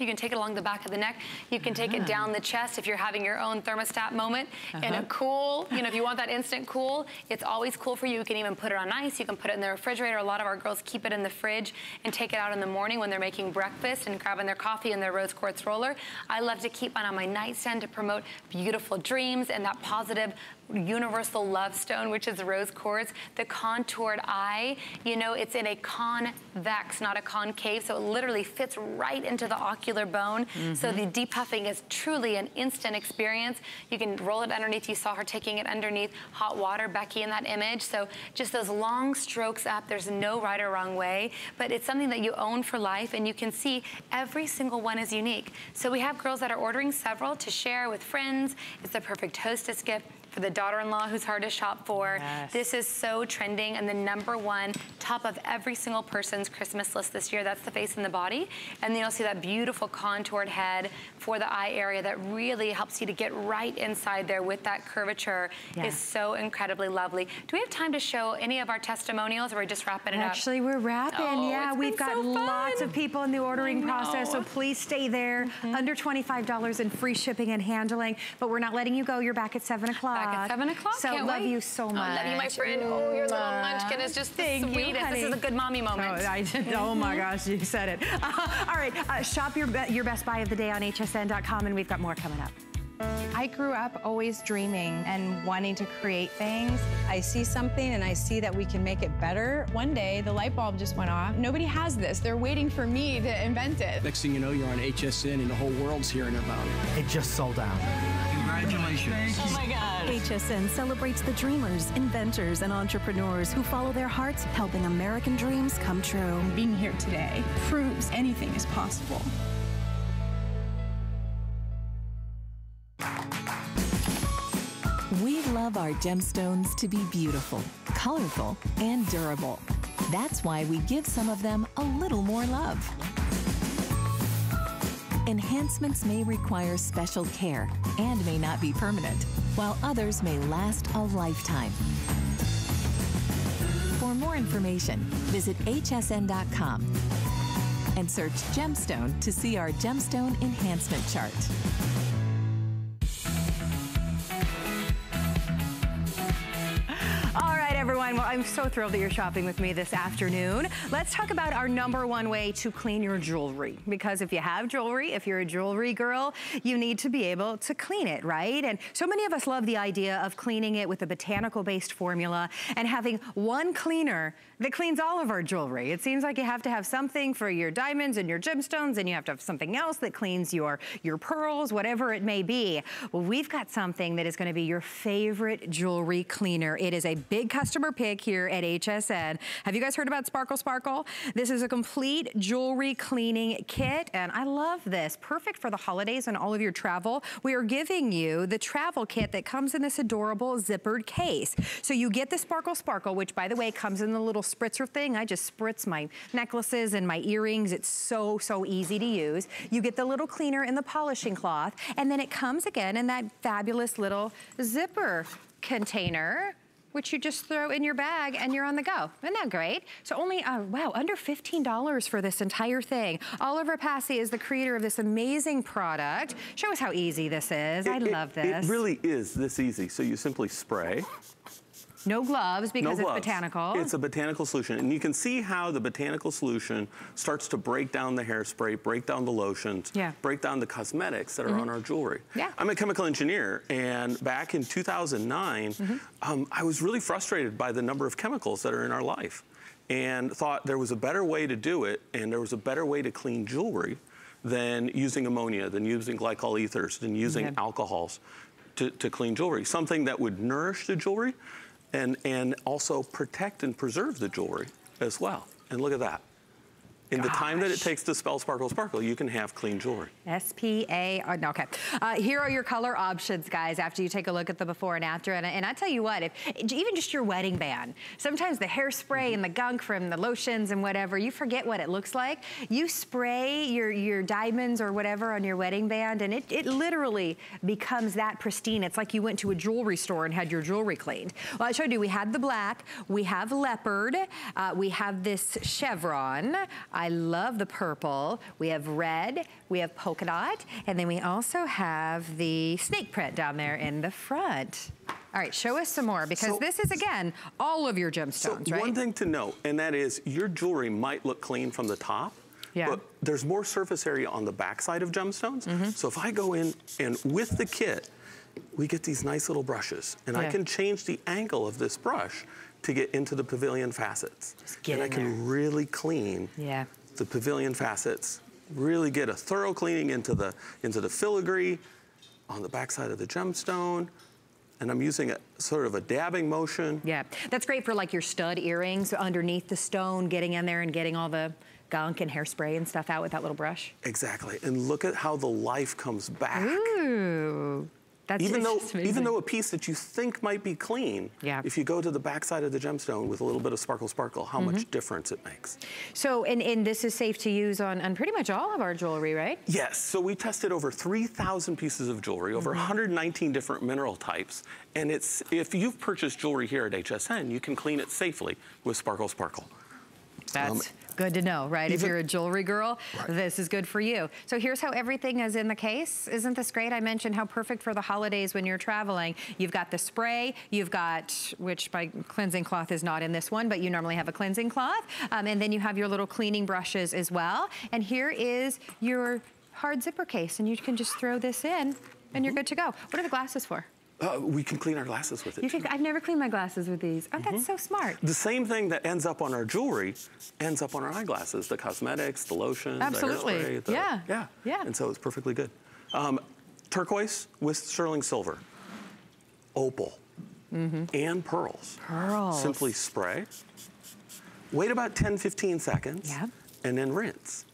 You can take it along the back of the neck. You can take it down the chest if you're having your own thermostat moment. And a Uh-huh. cool, you know, if you want that instant cool, it's always cool for you. You can even put it on ice. You can put it in the refrigerator. A lot of our girls keep it in the fridge and take it out in the morning when they're making breakfast and grabbing their coffee in their rose quartz roller. I love to keep mine on my nightstand to promote beautiful dreams and that positive universal love stone, which is rose quartz. The contoured eye, you know, it's in a convex, not a concave, so it literally fits right into the ocular bone. So mm-hmm. the depuffing is truly an instant experience. You can roll it underneath. You saw her taking it underneath hot water, Becky, in that image. So just those long strokes up, there's no right or wrong way, but it's something that you own for life, and you can see every single one is unique. So we have girls that are ordering several to share with friends. It's the perfect hostess gift for the daughter-in-law who's hard to shop for. Yes. This is so trending and the number one top of every single person's Christmas list this year. That's the face and the body. And then you'll see that beautiful contoured head for the eye area that really helps you to get right inside there with that curvature Yeah. is so incredibly lovely. Do we have time to show any of our testimonials or are we just wrapping it up? Actually, we're wrapping. Oh, yeah, we've got so lots of people in the ordering process, so. Please stay there. Mm-hmm. Under $25 in free shipping and handling, but we're not letting you go. You're back at 7 o'clock. Back at 7 o'clock. So Can't love wait. you so Oh, much. love you, my friend. Oh, your little munchkin is just the Thank you, sweetest. this is a good mommy moment. Oh, I did. Oh my gosh, you said it. [laughs] all right, uh, shop your your best buy of the day on hsn.com, and we've got more coming up. I grew up always dreaming and wanting to create things. I see something and I see that we can make it better. One day, the light bulb just went off. Nobody has this. They're waiting for me to invent it. Next thing you know, you're on HSN and the whole world's hearing about it. It just sold out. Congratulations. Oh HSN celebrates the dreamers, inventors, and entrepreneurs who follow their hearts, helping American dreams come true. Being here today proves anything is possible. We love our gemstones to be beautiful, colorful, and durable. That's why we give some of them a little more love. Enhancements may require special care and may not be permanent, while others may last a lifetime. For more information, visit hsn.com and search gemstone to see our gemstone enhancement chart. Everyone. Well, I'm so thrilled that you're shopping with me this afternoon. Let's talk about our number one way to clean your jewelry. Because if you have jewelry, if you're a jewelry girl, you need to be able to clean it, right? And so many of us love the idea of cleaning it with a botanical-based formula and having one cleaner that cleans all of our jewelry. It seems like you have to have something for your diamonds and your gemstones, and you have to have something else that cleans your, your pearls, whatever it may be. Well, we've got something that is gonna be your favorite jewelry cleaner. It is a big customer pick here at HSN. Have you guys heard about Sparkle Sparkle? This is a complete jewelry cleaning kit, and I love this. Perfect for the holidays and all of your travel. We are giving you the travel kit that comes in this adorable zippered case. So you get the Sparkle Sparkle, which by the way comes in the little spritzer thing. I just spritz my necklaces and my earrings. It's so, so easy to use. You get the little cleaner and the polishing cloth, and then it comes again in that fabulous little zipper container which you just throw in your bag and you're on the go. Isn't that great? So only, uh, wow, under $15 for this entire thing. Oliver Passy is the creator of this amazing product. Show us how easy this is. I It- it- love this. It really is this easy. So you simply spray. No gloves because no it's botanical. It's a botanical solution. And you can see how the botanical solution starts to break down the hairspray, break down the lotions, Yeah. break down the cosmetics that are Mhm. on our jewelry. Yeah. I'm a chemical engineer, and back in 2009, Mm-hmm. um, I was really frustrated by the number of chemicals that are in our life and thought there was a better way to do it, and there was a better way to clean jewelry than using ammonia, than using glycol ethers, than using Yeah. alcohols to, to clean jewelry. Something that would nourish the jewelry and, and also protect and preserve the jewelry as well. And look at that. In the time that it takes to spell sparkle sparkle, you can have clean jewelry. S-P-A, oh, no, okay. Uh, here are your color options, guys, after you take a look at the before and after. And, and I tell you what, if even just your wedding band, sometimes the hairspray and the gunk from the lotions and whatever, you forget what it looks like. You spray your, your diamonds or whatever on your wedding band, and it, it literally becomes that pristine. It's like you went to a jewelry store and had your jewelry cleaned. Well, I showed you, we had the black, we have leopard, uh, we have this chevron. I love the purple. We have red, we have polka dot, and then we also have the snake print down there in the front. All right, show us some more because So- this is, again, all of your gemstones, so right? one thing to note, and that is your jewelry might look clean from the top, Yeah. but there's more surface area on the backside of gemstones. Mm-hmm. So if I go in and with the kit, we get these nice little brushes, and I can change the angle of this brush to get into the pavilion facets. get and I can really clean Yeah. the pavilion facets, really get a thorough cleaning into the into the filigree on the backside of the gemstone. And I'm using a sort of a dabbing motion. Yeah, that's great for like your stud earrings underneath the stone, getting in there and getting all the gunk and hairspray and stuff out with that little brush. Exactly. And look at how the life comes back. Ooh, that's even [laughs] though even though a piece that you think might be clean, Yeah. if you go to the backside of the gemstone with a little bit of sparkle sparkle, how Mm-hmm. much difference it makes. So, and, and this is safe to use on, on pretty much all of our jewelry, right? Yes, so we tested over 3,000 pieces of jewelry, over Mm-hmm. 119 different mineral types, and it's if you've purchased jewelry here at HSN, you can clean it safely with Sparkle Sparkle. That's Um, good to know, right? if you're a jewelry girl, this is good for you. So here's how everything is in the case. Isn't this great? I mentioned how perfect for the holidays when you're traveling. You've got the spray, you've got, which my cleansing cloth is not in this one, but you normally have a cleansing cloth. Um, and then you have your little cleaning brushes as well. And here is your hard zipper case, and you can just throw this in and you're good to go. What are the glasses for? Uh, we can clean our glasses with it. You can, I've never cleaned my glasses with these. Oh, that's so smart. The same thing that ends up on our jewelry ends up on our eyeglasses, the cosmetics, the lotion, Absolutely. the hairspray. the- Yeah. Yeah. Yeah. And so it's perfectly good. Um, turquoise with sterling silver, opal, and pearls. Mm-hmm. Pearls. Simply spray. Wait about 10, 15 seconds. Yeah. And then rinse.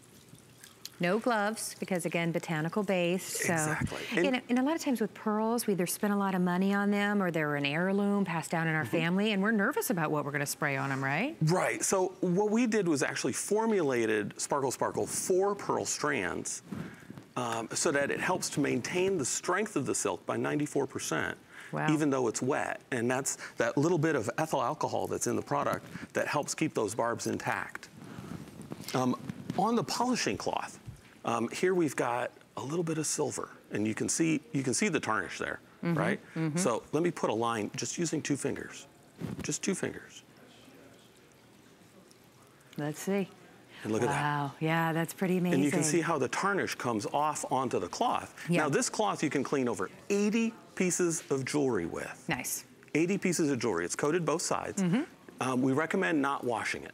No gloves, because again, botanical based. So, Exactly. And, And- and a lot of times with pearls, we either spend a lot of money on them or they're an heirloom passed down in our family, and we're nervous about what we're going to spray on them, right? Right. So what we did was actually formulated Sparkle Sparkle for pearl strands um, so that it helps to maintain the strength of the silk by 94%. Wow. Even though it's wet. And that's that little bit of ethyl alcohol that's in the product that helps keep those barbs intact. Um, on the polishing cloth, um, here we've got a little bit of silver, and you can see you can see the tarnish there, right? So let me put a line just using two fingers, just two fingers, Let's see. and look at that. Wow. Yeah, that's pretty amazing. And you can see how the tarnish comes off onto the cloth. Yeah. Now this cloth you can clean over 80 pieces of jewelry with. Nice. 80 pieces of jewelry. It's coated both sides. Mm-hmm. Um, we recommend not washing it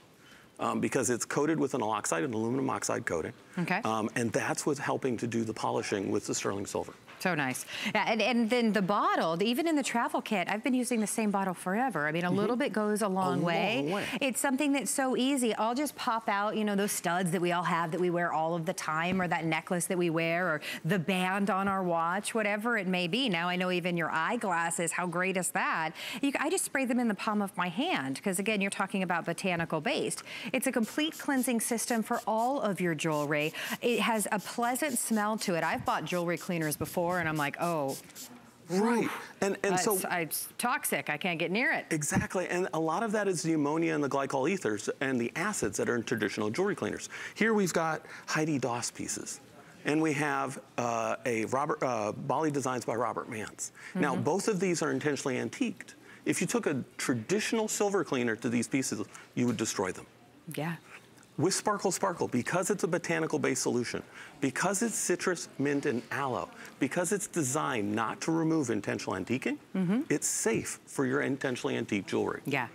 um, because it's coated with an oxide, an aluminum oxide coating. Okay. Um, and that's what's helping to do the polishing with the sterling silver. So nice. Yeah, and, and then the bottle, even in the travel kit, I've been using the same bottle forever. I mean, a little mm-hmm. bit goes a long, way. long way. It's something that's so easy. I'll just pop out, you know, those studs that we all have that we wear all of the time, or that necklace that we wear, or the band on our watch, whatever it may be. Now I know even your eyeglasses, how great is that? You, I just spray them in the palm of my hand, because again, you're talking about botanical based. It's a complete cleansing system for all of your jewelry. It has a pleasant smell to it. I've bought jewelry cleaners before, and I'm like, oh, Right. And, and uh, so it's, it's toxic. I can't get near it. Exactly, and a lot of that is the ammonia and the glycol ethers and the acids that are in traditional jewelry cleaners. Here we've got Heidi Daus pieces, and we have uh, a Robert uh, Bali Designs by Robert Manse. Now, both of these are intentionally antiqued. If you took a traditional silver cleaner to these pieces, you would destroy them. Yeah. With Sparkle Sparkle, because it's a botanical based solution, because it's citrus, mint, and aloe, because it's designed not to remove intentional antiquing, mm-hmm. it's safe for your intentionally antique jewelry. Yeah.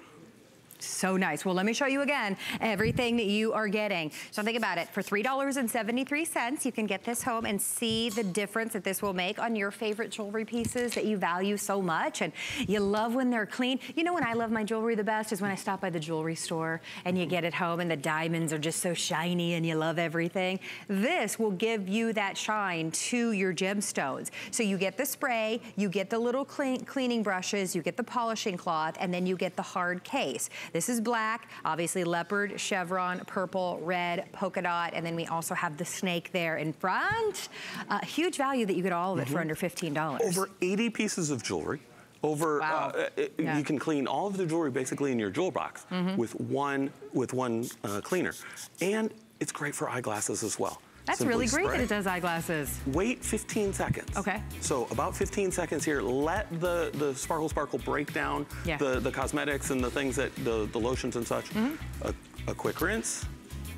So nice. Well, let me show you again everything that you are getting. So think about it. For $3.73, you can get this home and see the difference that this will make on your favorite jewelry pieces that you value so much and you love when they're clean. You know when I love my jewelry the best is when I stop by the jewelry store and you get it home and the diamonds are just so shiny and you love everything. This will give you that shine to your gemstones. So you get the spray, you get the little clean, cleaning brushes, you get the polishing cloth, and then you get the hard case. This is black, obviously leopard, chevron, purple, red, polka dot, and then we also have the snake there in front. Uh, huge value that you get all of it for under $15. Over 80 pieces of jewelry. Over, Wow. uh, uh, Yeah. you can clean all of the jewelry basically in your jewel box Mhm. with one with one uh, cleaner, and It's great for eyeglasses as well. That's Simply really great that it does eyeglasses. Wait 15 seconds. Okay. So about 15 seconds here. Let the, the Sparkle Sparkle break down Yeah. the, the cosmetics and the things that, the, the lotions and such. Mm-hmm. A, a quick rinse.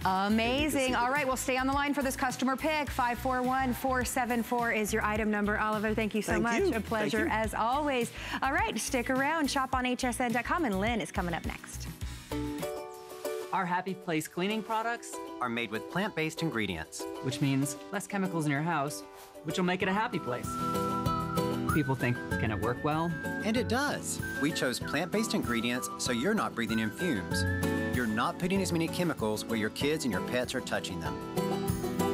Amazing. All right, well, stay on the line for this customer pick. 541-474 is your item number. Oliver, thank you so Thank much. you. A pleasure as always. All right, stick around. Shop on hsn.com, and Lynn is coming up next. Our Happy Place cleaning products are made with plant-based ingredients. which means less chemicals in your house, which will make it a happy place. People think, can it work well? And it does. We chose plant-based ingredients so you're not breathing in fumes. You're not putting as many chemicals where your kids and your pets are touching them.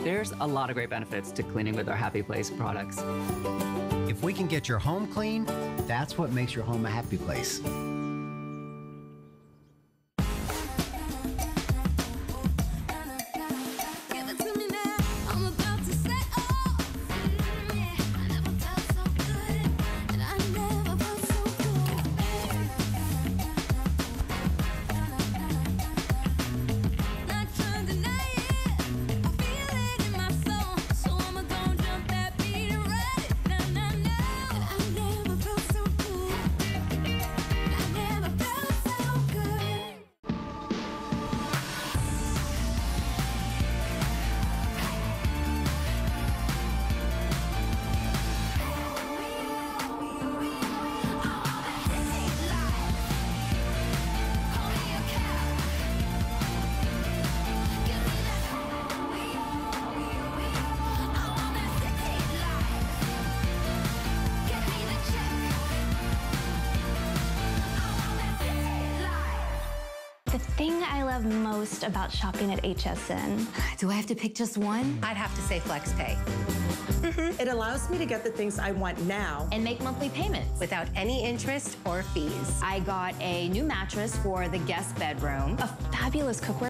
There's a lot of great benefits to cleaning with our Happy Place products. If we can get your home clean, that's what makes your home a happy place. Shopping at HSN. Do I have to pick just one? I'd have to say FlexPay. Mm-hmm. It allows me to get the things I want now and make monthly payments without any interest or fees. I got a new mattress for the guest bedroom, A fabulous cookware